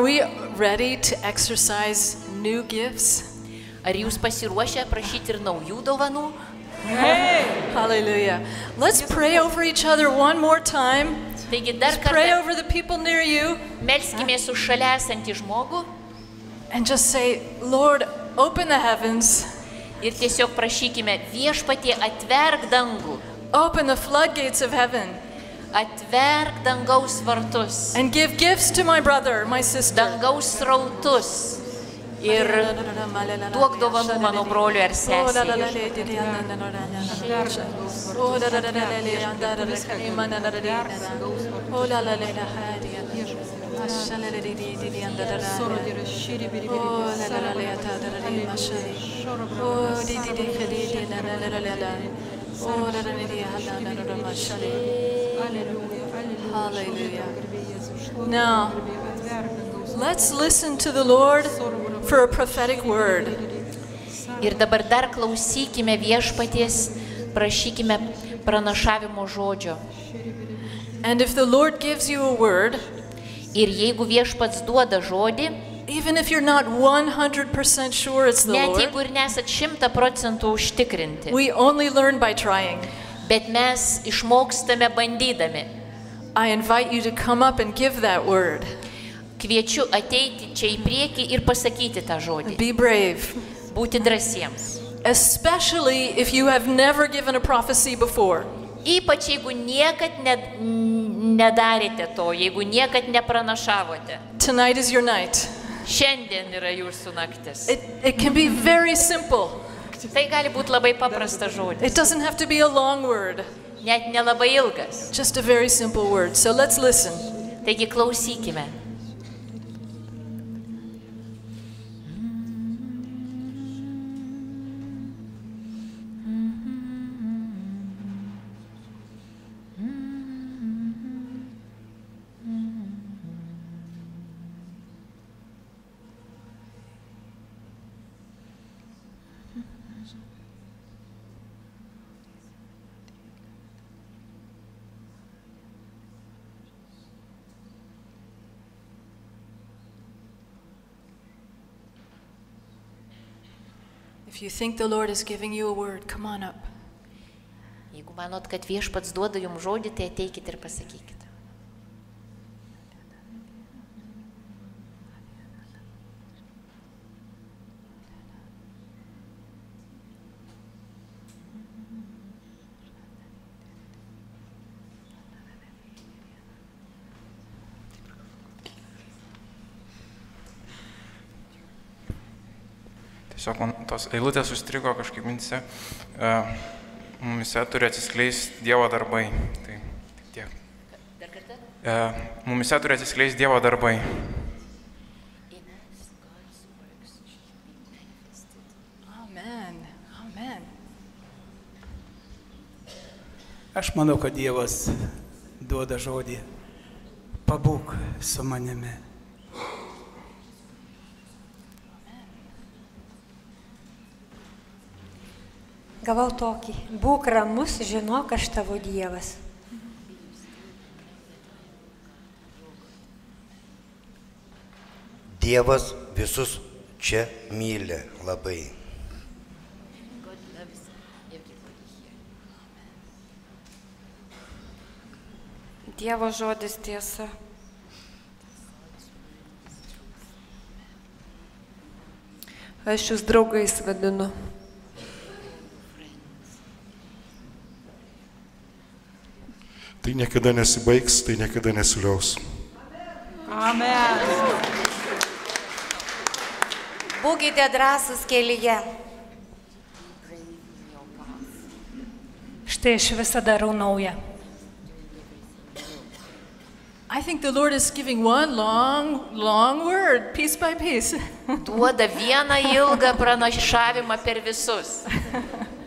Are we ready to exercise new gifts? Ar jūs pasiruošę prašyti ir naujų dovanų? Hallelujah. Let's pray over each other one more time. Taigi dar Pray kartą over the people near you melskime už šalia esantį žmogų and just say, Lord, open the heavens, ir tiesiog prašykime viešpatie atverk dangų, open the floodgates of heaven, atverk dangaus vartus, and give gifts to my brother, my sister. dangaus srautus ir duok dovanų mano broliui ar sesijai. Hallelujah. Now, let's listen to the Lord for a prophetic word. Ir dabar dar klausykime viešpaties, prašykime pranašavimo žodžio. And if the Lord gives you a word, Ir jeigu viešpats duoda žodį, even if you're not 100% sure it's the net Lord, jeigu ir nesat šimta procentų užtikrinti, we only learn by trying. Bet mes išmokstame bandydami. I invite you to come up and give that word. Kviečiu ateiti čia į priekį ir pasakyti tą žodį. Be brave. Būti drąsiems. Especially if you have never given a prophecy before. Ypač jeigu niekad ne, nedarėte to, jeigu niekad nepranašavote. Tonight is your night. Šiandien yra jūsų naktis. It, it can be very simple. Tai gali būti labai paprastas žodis, It doesn't have to be a long word, net nelabai ilgas. just a very simple word. So let's listen. Taigi klausykime. If you think the Lord is giving you a word, come on up. Jeigu manot, kad viešpats duoda jums žodį, tai ateikit ir pasakykit. Tiesiog man tos eilutės užstrigo kažkaip. Uh, mumise turi atsiskleisti Dievo darbai. Tai tiek. Dar kartą? Uh, mumise turi atsiskleisti Dievo darbai. Amen. Amen. Aš manau, kad Dievas duoda žodį. Pabūk su manimi. Gavau tokį. Būk ramus, žinok, aš tavo Dievas. Dievas visus čia myli labai. Dievo žodis tiesa. Aš jūs draugais vadinu. Tai niekada nesibaigs, tai niekada nesiliaus. Amen. Būkite drąsūs kelyje. Štai aš visą darau naują. I think the Lord is giving one long, long word, piece by piece. Duoda vieną ilgą pranašavimą per visus.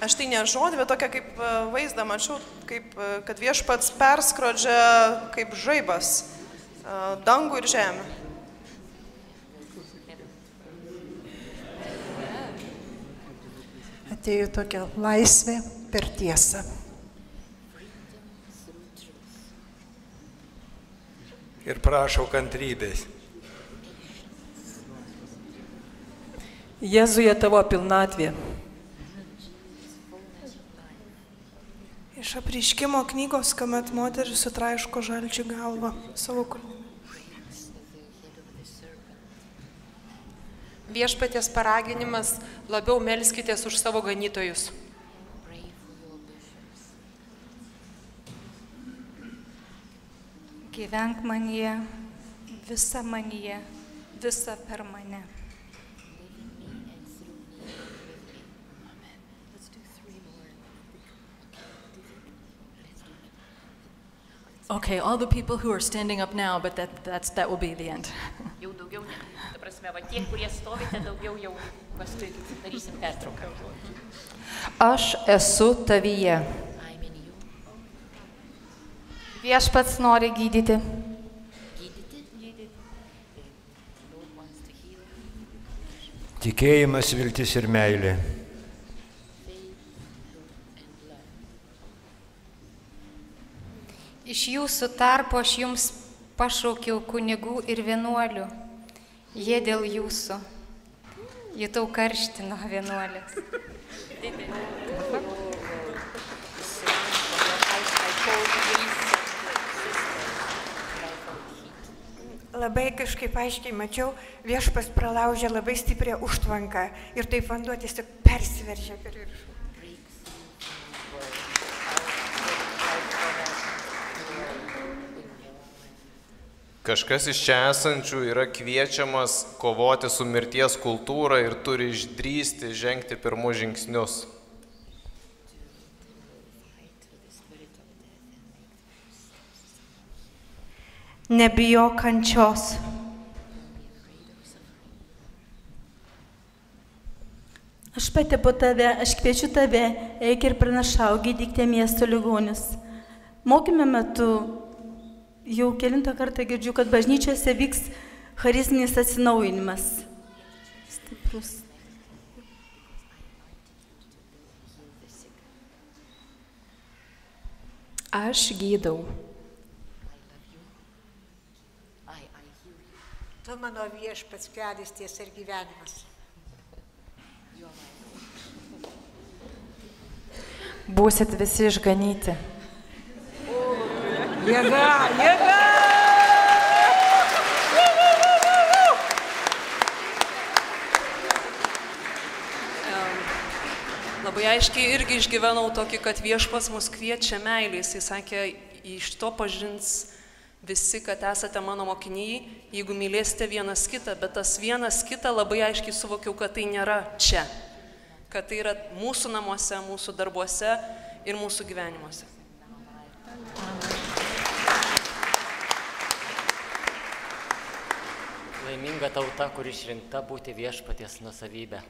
aš tai ne žodį, bet tokia kaip e, vaizdą mačiau, kaip, e, kad viešpats perskrodžia kaip žaibas e, dangų ir žemę. Atėjo tokia laisvė per tiesą. Ir prašau kantrybės. Jėzuje tavo pilnatvė. Iš apriškimo knygos, kuomet moteris sutraiško žalčių galvą savo kūną. Viešpatės paraginimas labiau melskitės už savo ganytojus. Gyvenk manyje, visa manyje, visa per mane. Okay, all the people who are standing up now, but that, that's, that will be the end. Jau daugiau, ne. ta prasme, va tie, kurie stovite, daugiau jau paskui darysim pertrauką. Aš esu tavyje. Viešpats nori gydyti. Tikėjimas, viltis ir meilė. Iš jūsų tarpo aš jums pašaukiau kunigų ir vienuolių. Jie dėl jūsų. Jutau karštino vienuolės. Labai kažkaip aiškiai mačiau, viešpas pralaužė labai stiprią užtvanką ir taip vanduo tiesiog persiveržė per viršų. Kažkas iš čia esančių yra kviečiamas kovoti su mirties kultūra ir turi išdrysti žengti pirmus žingsnius. Nebijok kančios. Aš pati po tave, aš kviečiu tave, eik ir pranašau, gydyk tie miesto ligonius. Mokyme metu jau kilintą kartą girdžiu, kad bažnyčiose vyks charizminis atsinaujinimas. Stiprus. Aš gydau. Tu mano viešpats kelias tiesa ir gyvenimas. Būsit visi išganyti. Jėga, jėga! Labai aiškiai irgi išgyvenau tokį, kad viešpas mus kviečia meilį. Jis sakė, iš to pažins visi, kad esate mano mokiniai, jeigu mylėsite vienas kitą, bet tas vienas kitą labai aiškiai suvokiau, kad tai nėra čia. Kad tai yra mūsų namuose, mūsų darbuose ir mūsų gyvenimuose. Laiminga tauta, kuri išrinkta būti viešpaties nusavybė.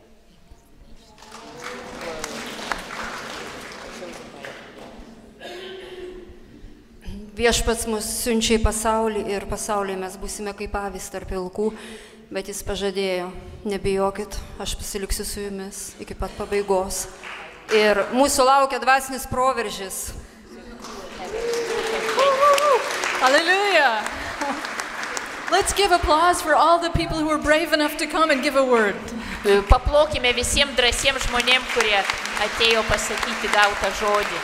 Viešpats mus siunčia į pasaulį ir pasaulyje mes būsime kaip avis tarp ilkų, bet jis pažadėjo, nebijokit, aš pasiliksiu su jumis iki pat pabaigos. Ir mūsų laukia dvasinis proveržis. Hallelujah! Let's give applause for all the people who were brave enough to come and give a word. Paplokime visiems drąsiems žmonėms, kurie atėjo pasakyti gautą žodį.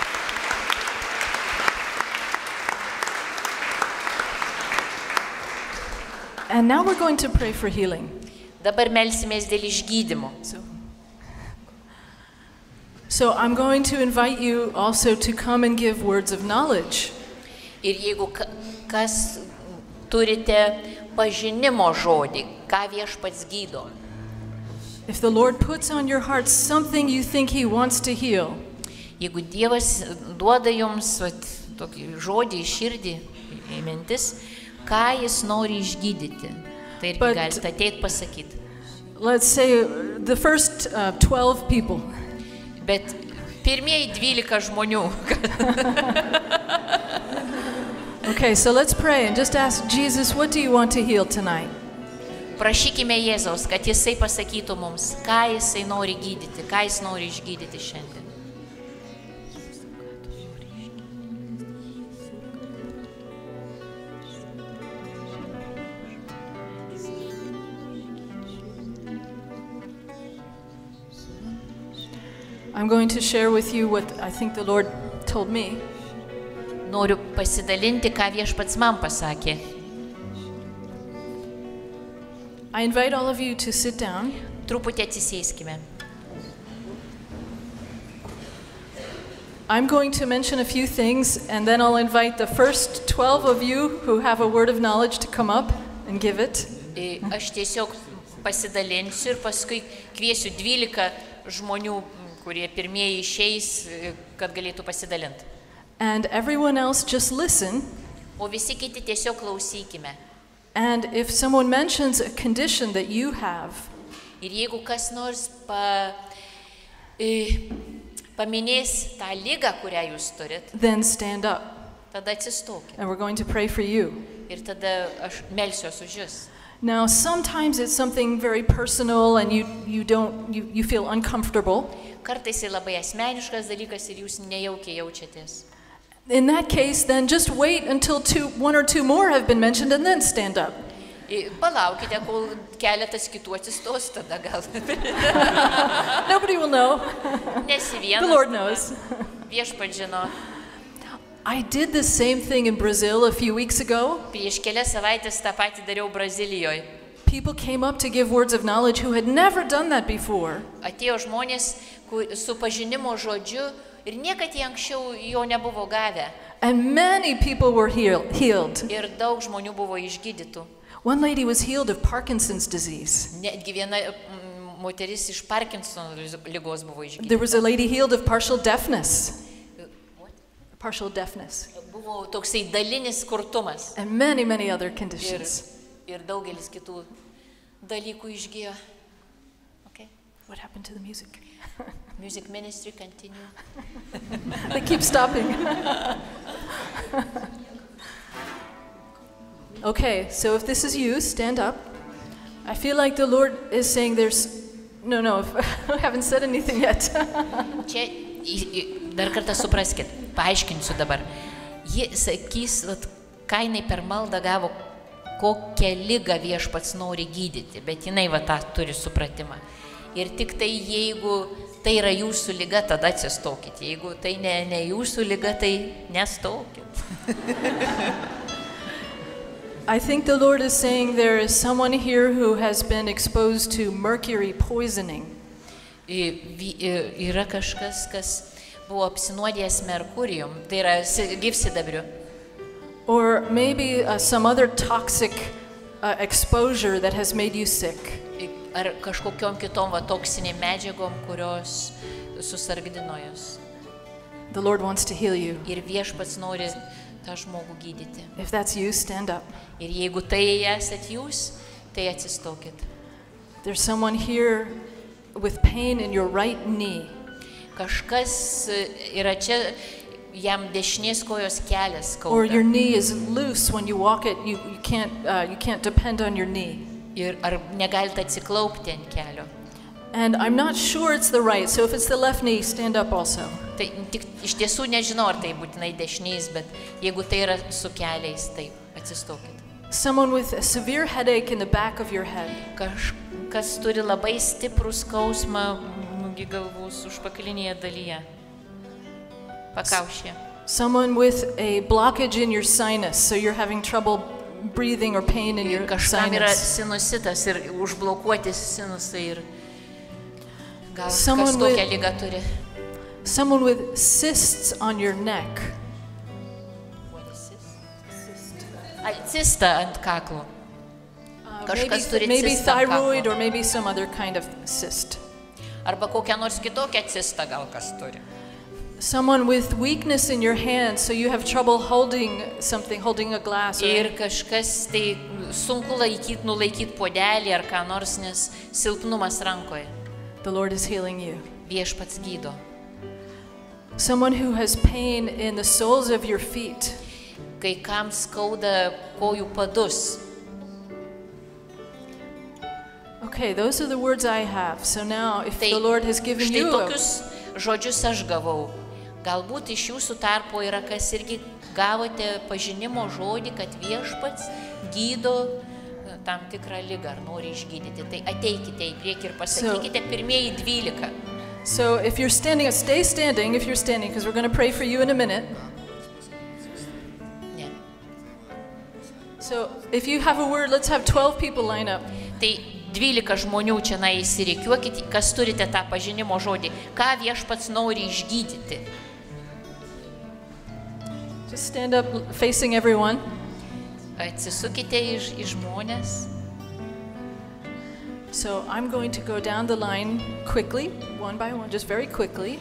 And now we're going to pray for healing. Dabar melsimės dėl išgydymo. So I'm going to invite you also to come and give words of knowledge. Ir jeigu ka- kas turite pažinimo žodį, ką viešpats gydo, If the Lord puts on your heart something you think He wants to heal, jeigu Dievas duoda jums vat, tokį žodį į širdį, į mintis, ką jis nori išgydyti, tai irgi But- galite ateiti pasakyti. let's say the first uh, 12 people. Bet pirmieji 12 žmonių. Okay, so let's pray and just ask Jesus, what do you want to heal tonight? Prašykime Jėzaus, kad jisai pasakytų mums, ką jisai nori gydyti, ką jis nori išgydyti šiandien. I'm going to share with you what I think the Lord told me. Noriu pasidalinti, ką viešpats man pasakė. I invite all of you to sit down. Truputį atsisėskime. I'm going to mention a few things, and then I'll invite the first 12 of you who have a word of knowledge to come up and give it. E, Aš tiesiog pasidalinsiu ir paskui kviesiu 12 žmonių, kurie pirmieji išeis, e, kad galėtų pasidalinti. And everyone else just listen. O visi kiti tiesiog klausykime. And if someone mentions a condition that you have, Ir jeigu kas nors pa, e, paminės tą lygą, kurią jūs turit, then stand up. tada atsistokit. And we're going to pray for you. Ir tada aš melsiuosi už jūs. Now, sometimes it's something very personal and you, you don't, you, you feel uncomfortable. Kartais tai labai asmeniškas dalykas ir jūs nejaukiai jaučiatės. In that case, then just wait until two, one or two more have been mentioned and then stand up. I- Palaukite, kol keletas kitų atsistos, tada gal. Nobody will know. Nesi vienas. The Lord knows. Viešpat žino. I did the same thing in Brazil a few weeks ago. Prieš kelias savaitės tą patį dariau Brazilijoje. People came up to give words of knowledge who had never done that before. Atėjo žmonės ku- su pažinimo žodžiu ir niekad jie anksčiau jo nebuvo gavę. And many people were heal, healed. Ir daug žmonių buvo išgydytų. One lady was healed of Parkinson's disease. Netgi viena mm, moteris iš Parkinsono lygos buvo išgydyta. There was a lady healed of partial deafness. Partial deafness. Buvo toksai dalinis kurtumas. And many, many other Ir, conditions. ir daugelis kitų dalykų išgyjo. Okay. What happened to the music? Music ministry continue. They keep stopping. okay, so if this is you, stand up. I feel like the Lord is saying there's. No, no, I haven't said anything yet. Čia dar kartą supraskit, paaiškinsiu dabar. Ji sakys, vat, ką jinai per maldą gavo, kokią lygą viešpats nori gydyti, bet jinai va tą turi supratimą. Ir tik tai jeigu tai yra jūsų lyga, tada atsistokit. Jeigu tai ne, ne jūsų lyga, tai nestokit. I think the Lord is saying there is someone here who has been exposed to mercury poisoning. Yra kažkas, kas buvo apsinuodėjęs merkurijum, tai yra si- gyvsidabriu. Or maybe uh, some other toxic uh, exposure that has made you sick. I- Ar kažkokiom kitom va, toksiniam medžiagom, kurios susargdino jūs. The Lord wants to heal you. Ir viešpats nori tą žmogų gydyti. If that's you, stand up. Ir jeigu tai esat jūs, tai atsistokit. There's someone here with pain in your right knee. Kažkas e, yra čia, jam dešinės kojos kelias Or your skauda. knee is loose when you walk it, you, you, can't, uh, you can't depend on your knee. Ir ar negalite atsiklaupti ant kelio. And I'm not sure it's the right, so if it's the left knee, stand up also. Tai tik iš tiesų nežinau, ar tai būtinai dešiniais, bet jeigu tai yra su keliais, tai atsistokit. Someone with a severe headache in the back of your head. Kažkas turi labai stiprų skausmą nugi galvos užpakalinėje dalyje. Pakaušė. Someone with a blockage in your sinus, so you're having trouble breathing or pain in your Kažkam yra sinus. sinusitas ir užblokuoti sinusai ir gal Someone kas tokią with- lygą turi. Someone with cysts on your neck. Cista ant kaklo. Uh, maybe, Kažkas turi maybe thyroid or maybe some other kind of cyst. Arba kokią nors kitokią cistą gal kas turi. Someone with weakness in your hand, so you have trouble holding something, holding a glass. Or Ir kažkas tai sunku laikyti, nulaikyti podelį ar ką nors, nes silpnumas rankoje. The Lord is healing you. Viešpats gydo. Someone who has pain in the soles of your feet. Kai kam skauda kojų padus. Okay, those are the words I have. So now, if Tai the Lord has given štai you a, tokius žodžius aš gavau. Galbūt iš jūsų tarpo yra kas irgi gavote pažinimo žodį, kad viešpats gydo e, tam tikrą lygą ar nori išgydyti. Tai ateikite į priekį ir pasakykite pirmieji dvylika. So if you're standing, stay standing if you're standing, because we're going to pray for you in a minute. So if you have a word, let's have 12 people line up. Tai 12 žmonių čia na įsirikiuokit, kas turite tą pažinimo žodį, ką viešpats nori išgydyti. Just stand up facing everyone. Atsisukite į, į žmonės. So I'm going to go down the line quickly, one by one, just very quickly.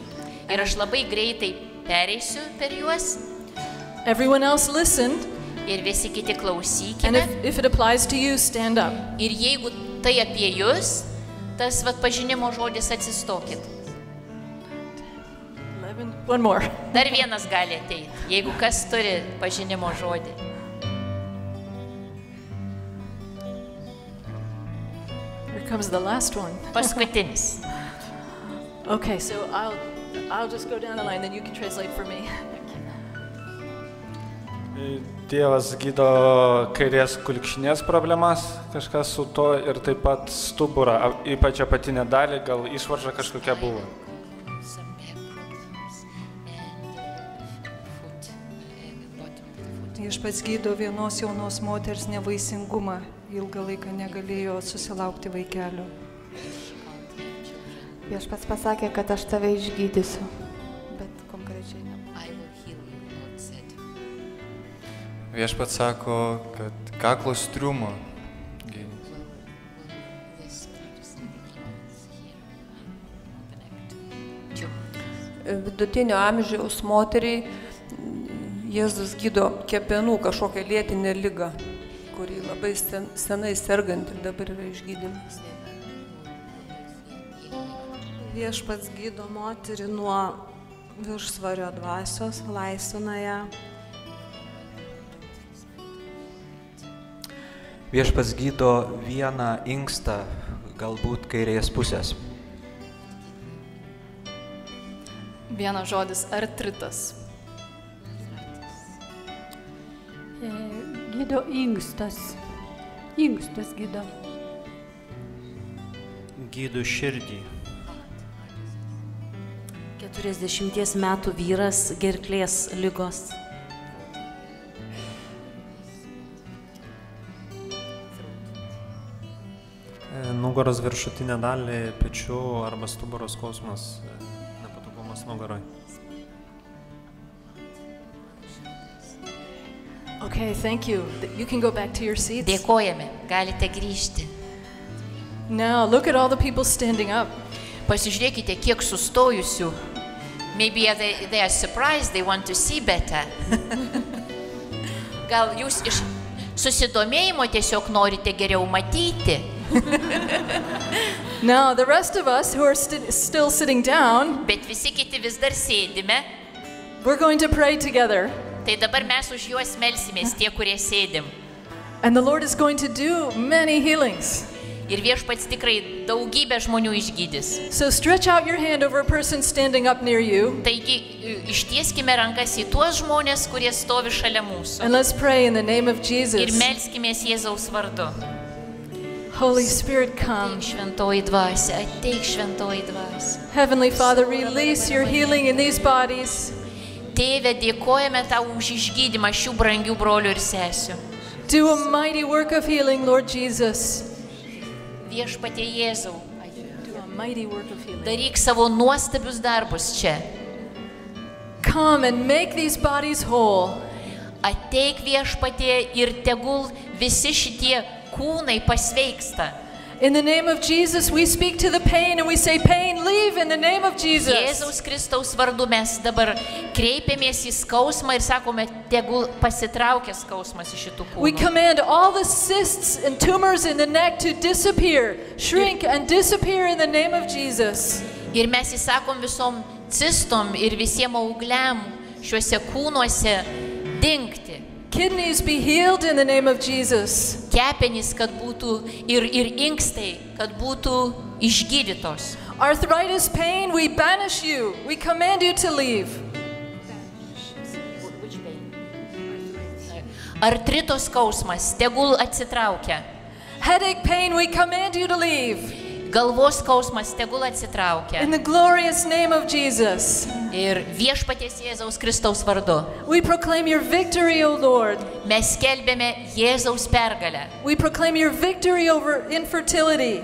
Ir aš labai greitai pereisiu per juos. Everyone else listen. Ir visi kiti And klausykime. if, if it applies to you, stand up. Ir jeigu tai apie jūs, tas vat pažinimo žodis atsistokit. 11, one more. Dar vienas gali ateiti, jeigu kas turi pažinimo žodį. Here comes the last one. Paskutinis. Okay, so I'll, I'll just go down the line, then you can translate for me. Dievas gydo kairės kulkšnės problemas, kažkas su to ir taip pat stuburą, ypač apatinę dalį, gal išvarža kažkokia buvo. Viešpats gydo vienos jaunos moters nevaisingumą, ilgą laiką negalėjo susilaukti vaikelio. Viešpats pasakė, kad aš tave išgydysiu, bet konkrečiai ne. Viešpats sako, kad kaklo striumo gydys. Vidutinio amžiaus moteriai Jėzus gydo kepenų kažkokią lėtinę lygą, kuri labai sen, senai sergant ir dabar yra išgydymas. Viešpats gydo moterį nuo viršsvario dvasios, laisvina ją. Viešpas gydo vieną inkstą, galbūt kairės pusės. Vienas žodis - artritas. E, Gydo inkstas. Inkstas gydo. Gydo širdį. 40 metų vyras gerklės lygos. E, Nugaros viršutinė dalį, pečių arba stuburo skausmas, e, nepatogumas nugaroje. Okay, thank you. You can go back to your seats. Dėkojame, galite grįžti. Now, look at all the people standing up. Pasižiūrėkite, kiek sustojusių. Maybe they, they are surprised, they want to see better. Gal jūs iš susidomėjimo tiesiog norite geriau matyti. Now, the rest of us who are sti- still sitting down, Bet visi kiti vis dar sėdime. we're going to pray together. Tai dabar mes už juos melsimės, tie, kurie sėdim. And the Lord is going to do many healings. Ir viešpats tikrai daugybę žmonių išgydys. So stretch out your hand over a person standing up near you. Taigi ištieskime rankas į tuos žmonės, kurie stovi šalia mūsų. And let's pray in the name of Ir Jesus. melskimės Jėzaus vardu. Holy Spirit, come. Heavenly Father, release your healing in these bodies. Tėve, dėkojame tau už išgydymą šių brangių brolių ir sesių. Do a mighty work of healing, Lord Jesus. Viešpatie Jėzau, Do a mighty work of healing. daryk savo nuostabius darbus čia. Come and make these bodies whole. Ateik viešpatie ir tegul visi šitie kūnai pasveiksta. In the name of Jesus, we speak to the pain and we say, Pain, leave in the name of Jesus. Jėzaus Kristaus vardu mes dabar kreipiamės į skausmą ir sakome, tegul pasitraukia skausmas iš šitų We kūnų. command all the cysts and tumors in the neck to disappear, shrink, and disappear in the name of Jesus. Ir mes įsakom visom cistom ir visiems augliam šiuose kūnuose dingti. Kidneys be healed in the name of Jesus. Kepenys, kad būtų ir, ir inkstai, kad būtų išgydytos. Arthritis pain, we banish you. We command you to leave. Artrito skausmas, tegul atsitraukia. Headache pain, we command you to leave. Galvos skausmas tegul atsitraukia. In the glorious name of Jesus, Ir viešpaties Jėzaus Kristaus vardu. we proclaim your victory, O Lord. Mes skelbėme Jėzaus pergalę. We proclaim your victory over infertility.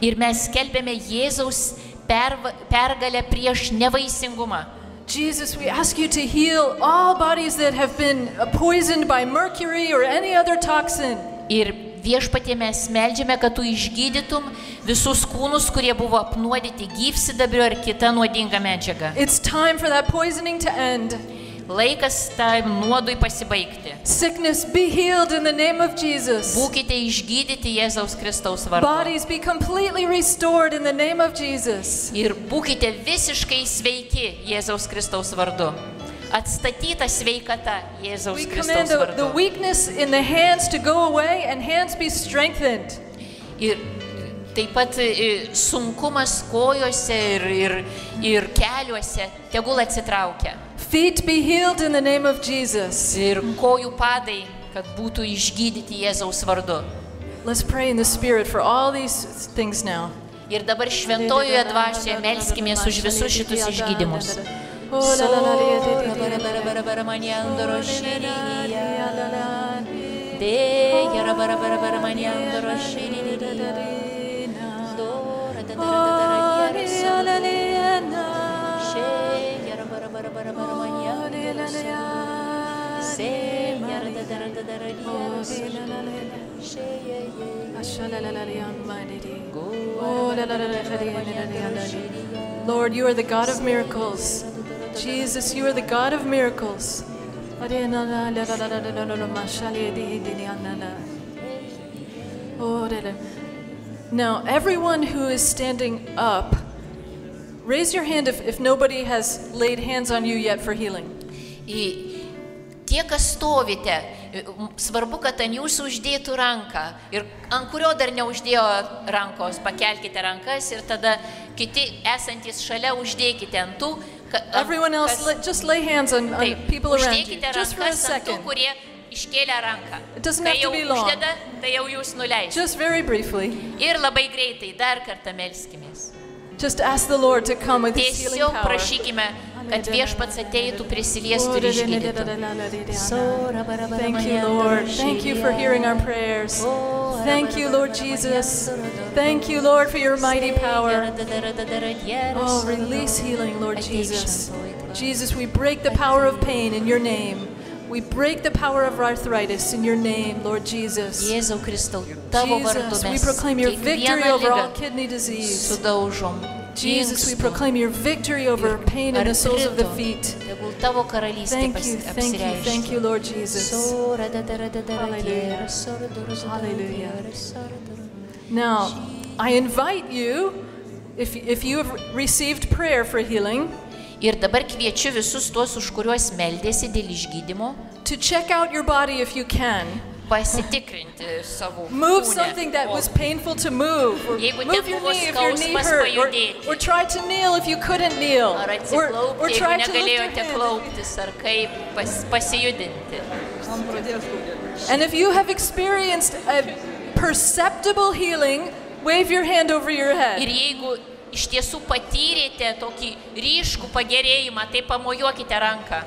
Ir mes skelbėme Jėzaus perva- pergalę prieš nevaisingumą. Jesus, we ask you to heal all bodies that have been uh, poisoned by mercury or any other toxin. Ir viešpatie mes meldžiame, kad tu išgydytum visus kūnus, kurie buvo apnuodyti gyvsidabriu ar kita nuodinga medžiaga. Laikas tam nuodui pasibaigti. Sickness be healed in the name of Jesus. Būkite išgydyti Jėzaus Kristaus vardu. Bodies be completely restored in the name of Jesus. Ir būkite visiškai sveiki Jėzaus Kristaus vardu. Atstatyta sveikata Jėzaus We Kristaus the, vardu. the weakness in the hands to go away and hands be strengthened. Ir taip pat e, sunkumas kojose ir, ir, ir keliuose tegul atsitraukia. Feet be healed in the name of Jesus. Ir kojų padai, kad būtų išgydyti Jėzaus vardu. Let's pray in the Spirit for all these things now. Ir dabar šventojoje dvasioje melskimės už visus šitus išgydymus. Lord, you are the God of miracles. Jesus, you are the God of miracles. Now, everyone who is standing up, raise your hand if, if nobody has laid hands on you yet for healing. Tie, kas stovite, svarbu, kad ant jūsų uždėtų ranką ir ant kurio dar neuždėjo rankos, pakelkite rankas ir tada kiti esantys šalia uždėkite ant tų. Everyone else, kas- just lay hands on, on Taip, people around you, just for a ant tų, second. kurie iškėlė ranką. It doesn't Kai have to jau be long. uždeda, tai jau jūs nuleisite. Just very briefly. Ir labai greitai dar kartą melskimės. Just ask the Lord to come with His healing Tiesiog power. prašykime, kad viešpats ateitų, prisiliestų ir išgydytų. Thank you, Lord. Thank you for hearing our prayers. Thank you, Lord Jesus. Thank you, Lord, for your mighty power. Oh, release healing, Lord Jesus. Jesus, we break the power of pain in your name. We break the power of arthritis in your name, Lord Jesus. Tavo Jesus, we proclaim your victory over all kidney disease. Jesus, we proclaim your victory over pain in the soles of the feet. Tegul tavo karalystė Thank you, thank you, thank you, Lord Jesus. Hallelujah. Hallelujah. Now, I invite you, if, if you have received prayer for healing, Ir dabar kviečiu visus tuos, už kuriuos meldėsi dėl išgydymo, to check out your body if you can. pasitikrinti savo Move kūne. something that was painful to move. Or Jeigu move ten your buvo knee if your knee skausmas, hurt. Or, pajudėti. or try to kneel if you couldn't kneel. Ar Or, atsiklaupti, or jeigu try to lift your negalėjote hand. klauptis, ar kaip pas, pasijudinti. And if you have experienced a perceptible healing, wave your hand over your Ir head. jeigu iš tiesų patyrėte tokį ryškų pagerėjimą, tai pamojuokite ranką.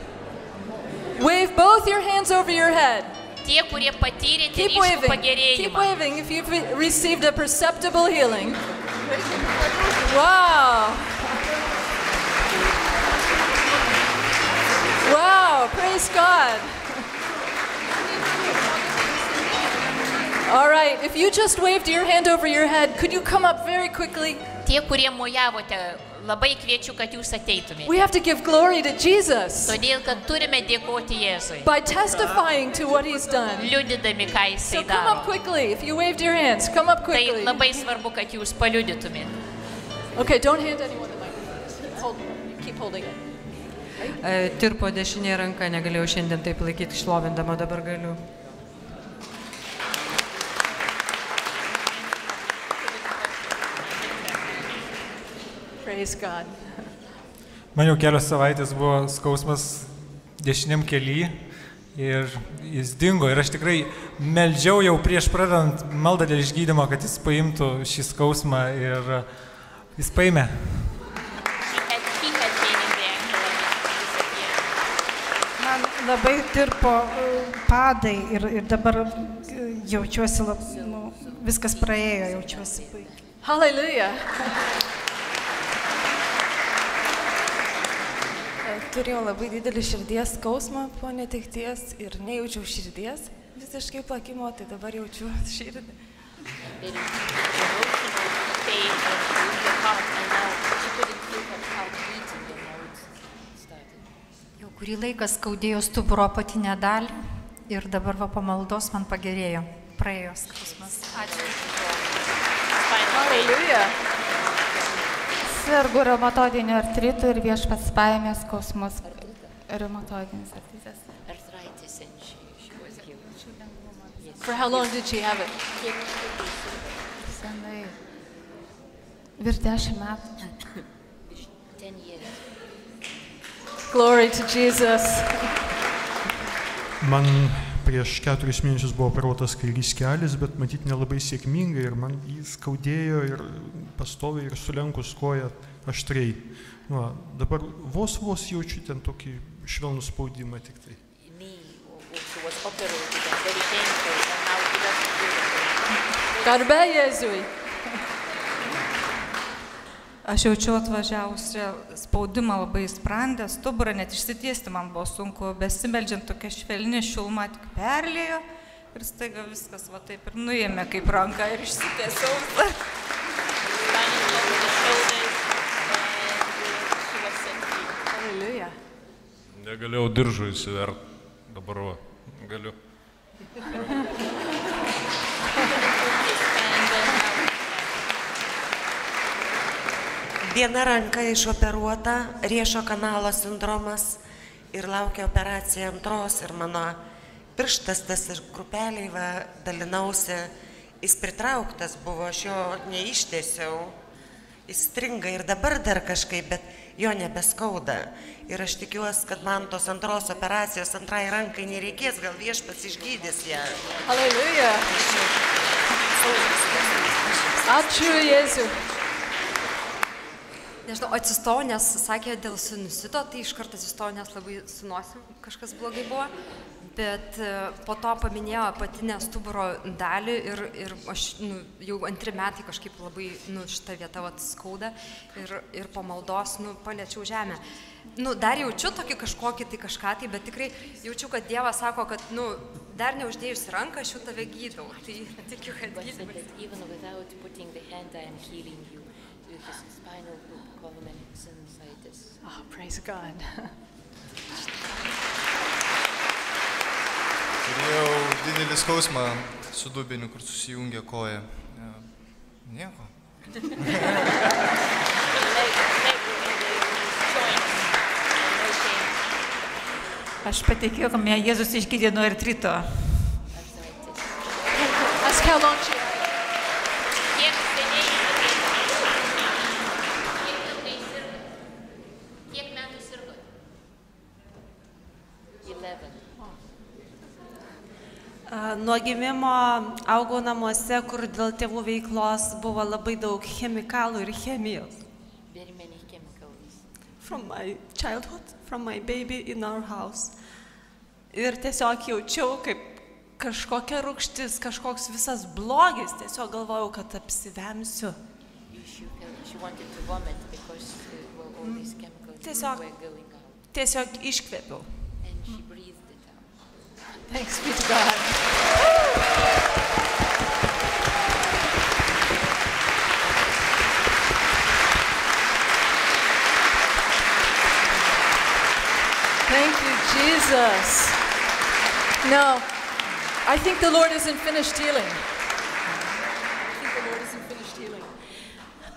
Wave both your hands over your head. Tie, kurie patyrėte Keep ryškų waving. Keep waving if you've received a perceptible healing. Wow. Wow, praise God. All right, if you just waved your hand over your head, could you come up very quickly? Tie, kurie mojavote, labai kviečiu, kad jūs ateitumėte. We have to give glory to Jesus Todėl, kad turime dėkoti Jėzui. by testifying to what he's done. Liudydami, ką So jisai come up daro. quickly. If you waved your hands, come up Tai quickly. labai svarbu, kad jūs paliudytumėte. Okay, don't hand anyone the microphone. Hold, keep holding it. E, Tirpo dešinė ranka, negalėjau šiandien taip laikyti šlovindama, dabar galiu. Man jau kelios savaitės buvo skausmas dešiniam kely Ir jis dingo ir aš tikrai meldžiau jau prieš pradant maldą dėl išgydymo, kad jis paimtų šį skausmą ir jis paėmė. Man labai tirpo e, padai ir, ir dabar e, jaučiuosi, lab, nu, viskas praėjo, jaučiuosi puikiai. Hallelujah. Turėjau labai didelį širdies skausmą po netekties ir nejaučiau širdies visiškai plakimo, tai dabar jaučiu širdį. Jau kurį laiką skaudėjo stuburo apatinę dalį ir dabar va pamaldos man pagerėjo. Praėjo skausmas. Ačiū. Hallelujah. Sergu reumatoidiniu artritu ir viešpats paėmė skausmus. Reumatoidinis artritas. Arthritis and she, she was healed. For how long did she have it? Senai. Virš dešimt metų. 10 years. Glory to Jesus. Man prieš keturis mėnesius buvo operuotas kairys kelias, bet matyt nelabai sėkmingai ir man jį skaudėjo ir pastoviai ir sulenkus koją aštriai. Va, dabar vos vos jaučiu ten tokį švelnų spaudimą tik tai. Me also was operated and very painful and now he doesn't feel it. Garbė Jėzui. Aš jaučiu atvažiavus čia spaudimą labai sprandę, stuburą, net išsitiesti man buvo sunku, besimeldžiant tokia švelni šiluma tik perlėjo ir staiga viskas va taip ir nuėmė kaip ranką ir išsitiesiau. Negalėjau diržų įsivert, dabar va, galiu. Viena ranka išoperuota, riešo kanalo sindromas ir laukia operacija antros ir mano pirštas tas ir grupeliai va, dalinausi, jis pritrauktas buvo, aš jo neištėsiau, jis stringa ir dabar dar kažkaip, bet jo nebeskauda. Ir aš tikiuosi, kad man tos antros operacijos antrai rankai nereikės, gal viešpats išgydys ją. Hallelujah. Ačiū Jėzui. Nežinau, atsistojau, nes sakė dėl sinusito, tai iš karto atsistojau, nes labai su nosim kažkas blogai buvo. Bet e, po to paminėjo apatinę stuburo dalį ir, ir aš nu, jau antri metai kažkaip labai nu, šitą vietą vat, skauda ir, ir po maldos nu, paliečiau žemę. Nu, dar jaučiu tokį kažkokį tai kažką tai, bet tikrai jaučiu, kad Dievas sako, kad nu, dar neuždėjus ranką aš jau tave gydau. Tai tikiu, kad God Oh, praise God. Turėjau didelį skausmą su dubeniu, kur susijungia koja. Ja, Nieko. Aš patikėjau, kad mane Jėzus išgydė nuo artrito. Ask how long she Kiek seniai Kiek ilgai sirgot? Kiek metų sirgot? 11. A, Nuo gimimo augau namuose, kur dėl tėvų veiklos buvo labai daug chemikalų ir chemijos. Very many chemicals. From my childhood, from my baby in our house. Ir tiesiog jaučiau, kaip kažkokia rūkštis, kažkoks visas blogis, tiesiog galvojau, kad apsivemsiu. She, felt, she Thanks be to God. Thank you, Jesus. No, I think the Lord isn't finished healing. I think the Lord isn't finished healing.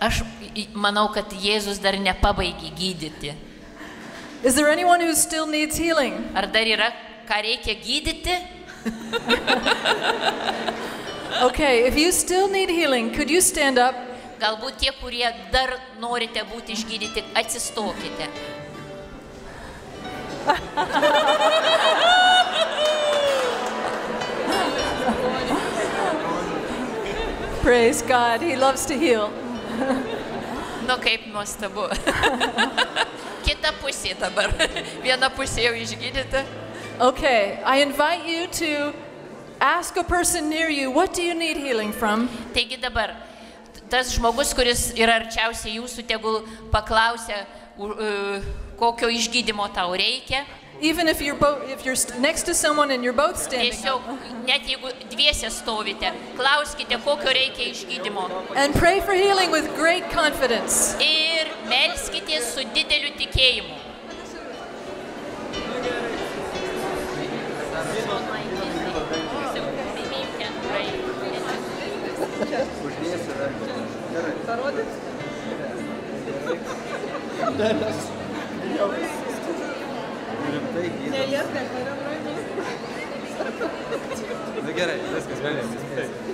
Aš manau, kad Jėzus dar nepabaigė gydyti. Is there anyone who still needs healing? Ar dar yra, ką reikia gydyti. okay, if you still need healing, could you stand up? Galbūt tie, kurie dar norite būti išgydyti, atsistokite. Praise God, He loves to heal. nu kaip nuostabu. Kita pusė dabar. Viena pusė jau išgydyta. Okay, I invite you to ask a person near you, what do you need healing from? Taigi dabar, tas žmogus, kuris yra arčiausiai jūsų, tegul paklausia, u- e, kokio išgydymo tau reikia. Even if you're, bo- if you're st- next to someone and you're both standing Tiesiog, net jeigu dviese stovite, klauskite, kokio reikia išgydymo. and pray for healing with great confidence. Ir melskite su dideliu tikėjimu. Na gerai, viskas, vėliau. And I invite you, when we pray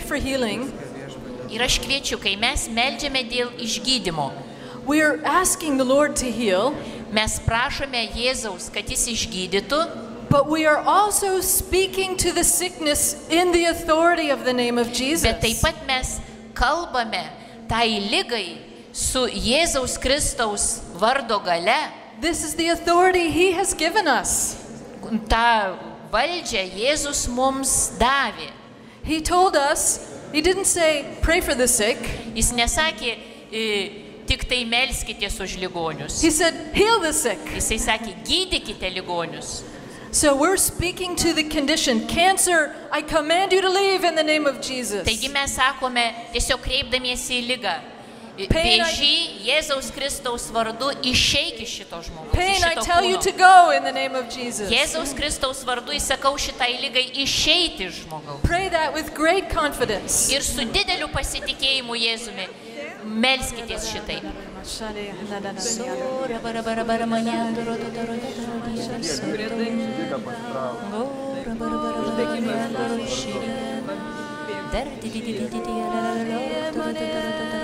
for healing, Ir aš kviečiu, kai mes melžiame dėl išgydymo, we are asking the Lord to heal, mes prašome Jėzaus, kad jis išgydytų, but we are also speaking to the sickness in the authority of the name of Jesus. bet taip pat mes kalbame tai lygai su Jėzaus Kristaus vardo gale. This is the authority He has given us. Ta valdžia Jėzus mums davė. He told us, He didn't say, pray for the sick. Jis nesakė, e, tik tai melskitės už ligonius. He said, heal the sick. Jisai sakė, gydykite ligonius. So we're speaking to the condition cancer, I command you to leave in the name of Jesus. Taigi mes sakome, tiesiog kreipdamiesi į lygą. Pain, I- Vėžį Jėzaus Kristaus vardu išeik iš šito žmogaus. iš Pain, I šito tell you kūno. to go in the name of Jesus. Jėzaus Kristaus vardu įsakau šitai lygai išeiti iš žmogaus. Pray that with great confidence. Ir su dideliu pasitikėjimu Jėzumi melskitės šitai. Oh, Maria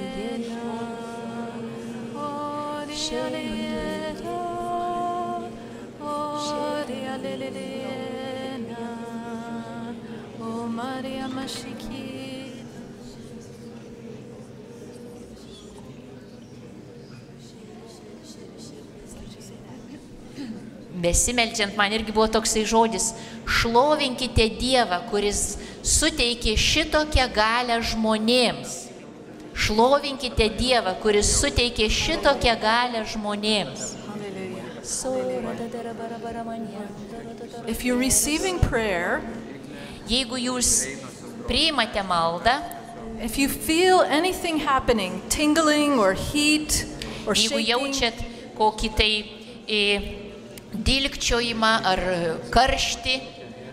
Besimeldžiant man irgi buvo toksai žodis - šlovinkite Dievą, kuris suteikė šitokią galę žmonėms. Šlovinkite Dievą, kuris suteikė šitokią galę žmonėms. If you're receiving prayer, Jeigu jūs priimate maldą, if you feel anything happening, tingling or heat or jeigu shaking, jaučiat kokį tai e, dilgčiojimą ar karštį,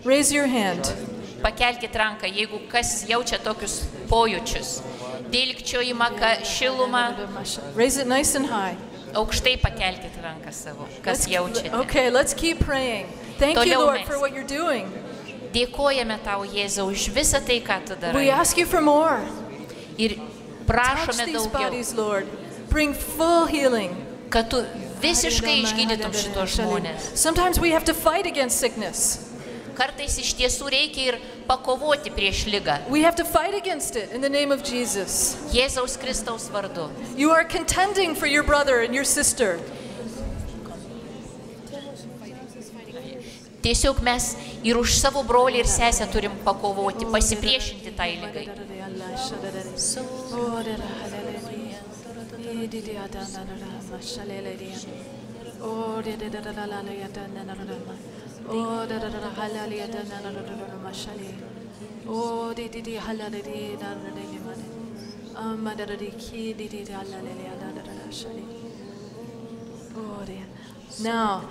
raise your hand. pakelkite ranką, jeigu kas jaučia tokius pojūčius. Dilgčiojimą, ka, šilumą, Raise it nice and high. aukštai pakelkite ranką savo, kas jaučiate. Okay, let's keep praying. Thank you, Toliau Lord, mes. for what you're doing. Dėkojame tau, Jėzau, už visą tai, ką tu darai. We ask you for more. Ir Touch prašome these daugiau, bodies, Lord. Bring full healing. kad tu visiškai išgydytum šitos žmonės. Sometimes we have to fight against sickness. Kartais iš tiesų reikia ir pakovoti prieš lygą. We have to fight against it in the name of Jesus. Jėzaus Kristaus vardu. You are contending for your brother and your sister. Tiesiog mes ir už savo brolį ir sesę turim pakovoti, pasipriešinti tai lygai. Oh, di di di halala di da da di limane. Amma da da di ki di di da di da da da da shali. Now,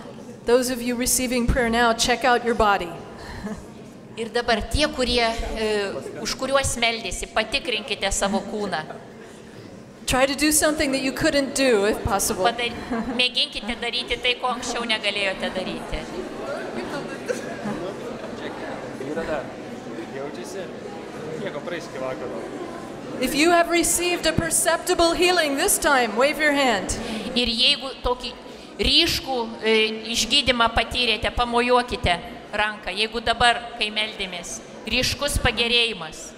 those of you receiving prayer now, check out your body. Ir dabar tie, kurie, e, už kuriuos meldėsi, patikrinkite savo kūną. Try to do something that you couldn't do if possible. Mėginkite daryti tai, ko anksčiau negalėjote daryti. Yra dar. Jaučiasi? Nieko praeis iki vakaro. If you have received a perceptible healing this time, wave your hand. Ir jeigu tokį ryškų e, išgydymą patyrėte, pamojuokite ranką. Jeigu dabar, kai meldėmės, ryškus pagerėjimas.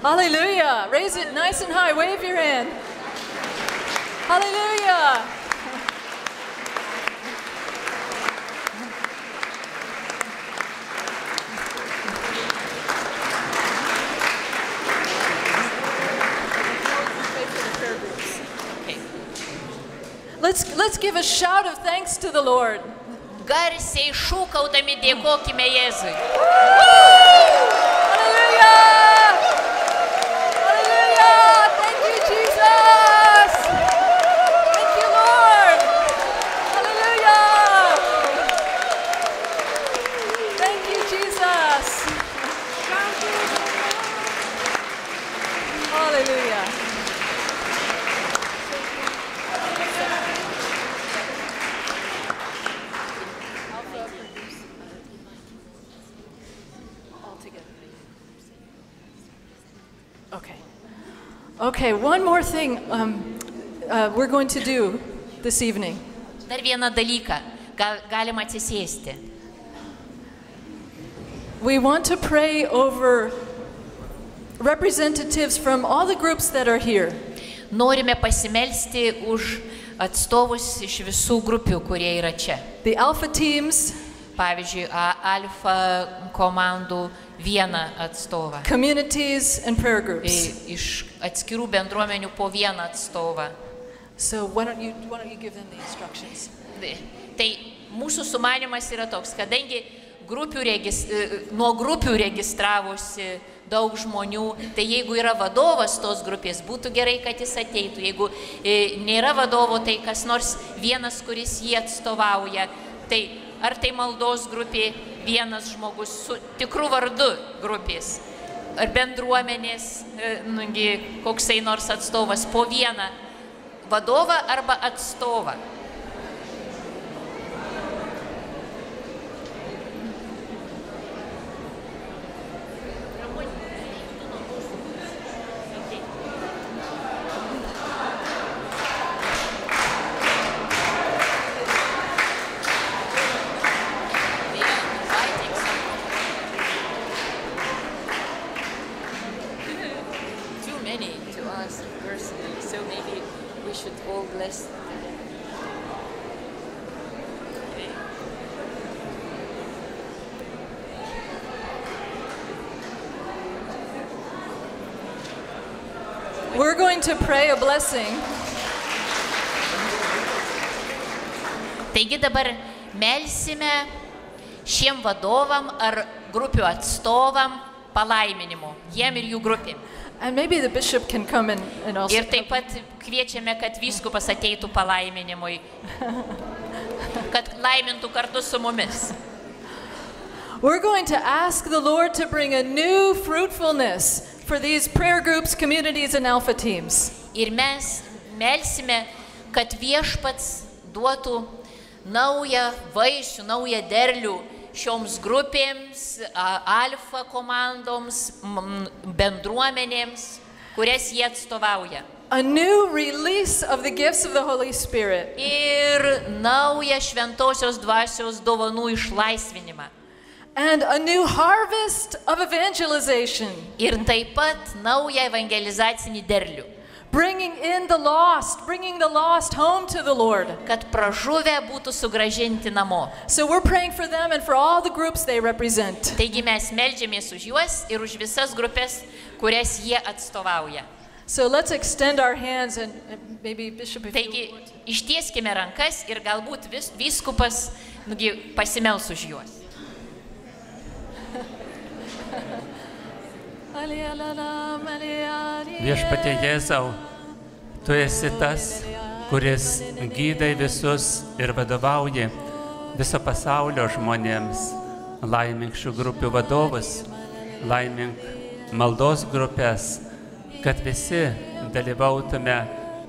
Hallelujah. Raise it nice and high. Wave your hand. Hallelujah. Let's, let's give a shout of thanks to the Lord. Garsiai šūkaudami dėkojime Jėzui. Thank Okay, one more thing um, uh, we're going to do this evening. Dar vieną dalyką. Gal, galima atsisėsti. We want to pray over representatives from all the groups that are here. Norime pasimelsti už atstovus iš visų grupių, kurie yra čia. The Alpha teams, Pavyzdžiui, Alfa komandų vieną atstovą. communities, and prayer groups. Iš atskirų bendruomenių po vieną atstovą. So why don't you why don't you give them the instructions? Tai mūsų sumanimas yra toks, kadangi grupių regis, e, nuo grupių registravosi daug žmonių, tai jeigu yra vadovas tos grupės, būtų gerai, kad jis ateitų. Jeigu e, nėra vadovo, tai kas nors vienas, kuris jį atstovauja. Tai ar tai maldos grupė, vienas žmogus su tikru vardu grupės, ar bendruomenės, e, nugi, koksai nors atstovas po vieną vadovą arba atstovą. Too many to us personally, so maybe we should all bless. We're going to pray a blessing. Taigi dabar melsime šiem vadovam ar grupių atstovam palaiminimo, jiem ir jų grupėm. And maybe the bishop can come and, and also Ir taip pat kviečiame, kad vyskupas ateitų palaiminimui, kad laimintų kartu su mumis. We're going to ask the Lord to bring a new fruitfulness for these prayer groups, communities, and alpha teams. Ir mes melsime, kad viešpats duotų naują vaisių, naują derlių šioms grupėms, alfa komandoms, bendruomenėms, kurias jie atstovauja. A new release of the gifts of the Holy Spirit. Ir naują šventosios dvasios dovanų išlaisvinimą. And a new harvest of evangelization. Ir taip pat naują evangelizacinį derlių. Bringing in the lost, bringing the lost home to the Lord. Kad pražuvę būtų sugražinti namo. So we're praying for them and for all the groups they represent. Taigi mes melžiamės už juos ir už visas grupės, kurias jie atstovauja. So let's extend our hands and and maybe Bishop, if you Taigi ištieskime rankas ir galbūt vis, vyskupas nugi, pasimels už juos. Viešpatie Jėzau, tu esi tas, kuris gydai visus ir vadovauji viso pasaulio žmonėms. Laimink šių grupių vadovus, laimink maldos grupės, kad visi dalyvautume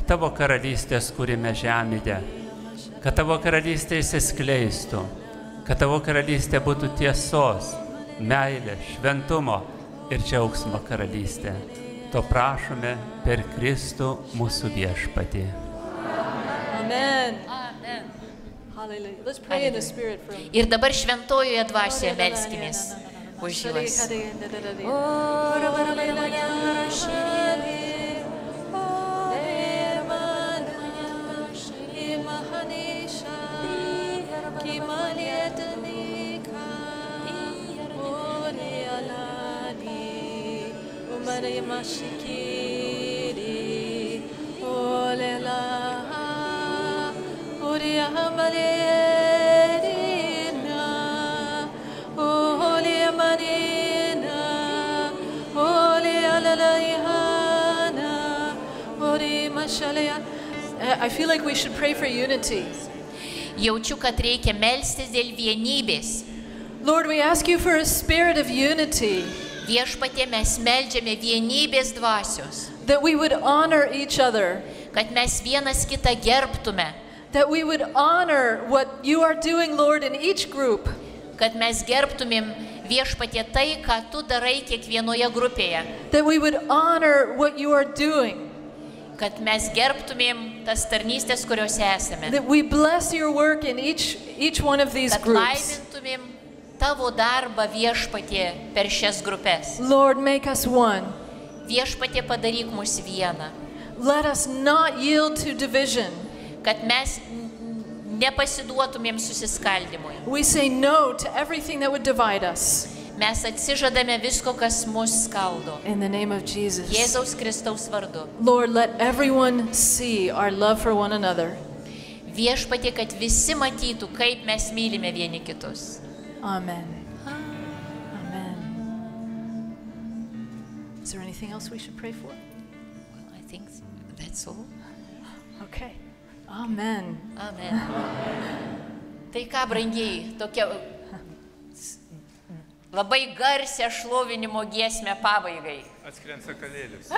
tavo karalystės kūrime žemėje, kad tavo karalystė įsiskleistų, kad tavo karalystė būtų tiesos, meilė, šventumo ir džiaugsmo karalystė. To prašome per Kristų mūsų viešpatį. Amen. Him. Ir dabar šventojoje dvasioje melskimės už juos. Eh, I feel like we should pray for unity. Jaučiu, kad reikia melstis dėl vienybės. Lord, we ask you for a spirit of unity. Viešpatie mes meldžiame vienybės dvasios. That we would honor each other. Kad mes vienas kitą gerbtume. That we would honor what you are doing, Lord, in each group. Kad mes gerbtumėm viešpatie tai, ką tu darai kiekvienoje grupėje. That we would honor what you are doing. Kad mes gerbtumėm tas tarnystės, kuriuose esame. That we bless your work in each, each one of these Kad groups. laimintumėm tavo darbą viešpatie per šias grupės. Lord, make us one. Viešpatie padaryk mus vieną. Let us not yield to division. Kad mes nepasiduotumėm susiskaldimui. We say no to everything that would divide us. Mes atsižadame visko, kas mus skaldo. In the name of Jesus. Jėzaus Kristaus vardu. Lord, let everyone see our love for one another. Viešpatie, kad visi matytų, kaip mes mylime vieni kitus. Amen. Amen. Is there anything else we should pray for? Well, I think that's all. Okay. Amen. Amen. Tai ką, brangiai, tokia labai garsia šlovinimo giesmė pabaigai. Atskriant sakalėlis.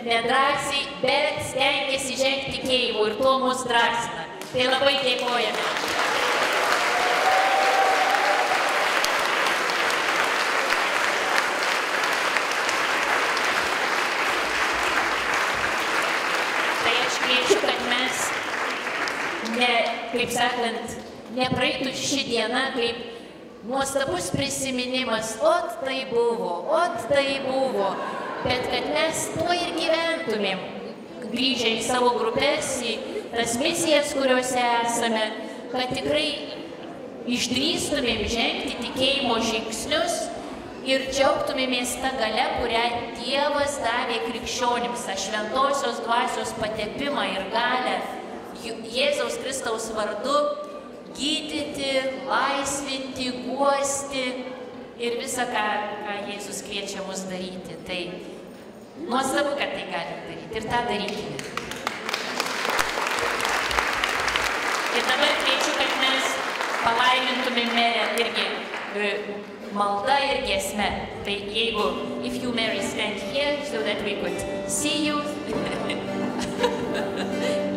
Žengia nedrasiai, bet stengiasi žengti tikėjimu ir to mus drąsina. Tai labai dėkojame. Tai aš kviečiu, kad mes, ne, kaip sakant, nepraeitų ši diena kaip nuostabus prisiminimas, ot tai buvo, ot tai buvo, bet kad mes tuo ir gyventumėm, grįžę į savo grupės, į tas misijas, kuriuose esame, kad tikrai išdrįstumėm žengti tikėjimo žingsnius ir džiaugtumėmės tą galę, kurią Dievas davė krikščionims, tą šventosios dvasios patepimą ir galę Jėzaus Kristaus vardu gydyti, laisvinti, guosti ir visą, ką, ką Jėzus kviečia mus daryti. Tai nuostabu, kad tai galim daryti ir tą darykime. Ir dabar kviečiu, kad mes palaimintumėme irgi e, malda ir giesme. Tai jeigu, if you Mary stand here, so that we could see you.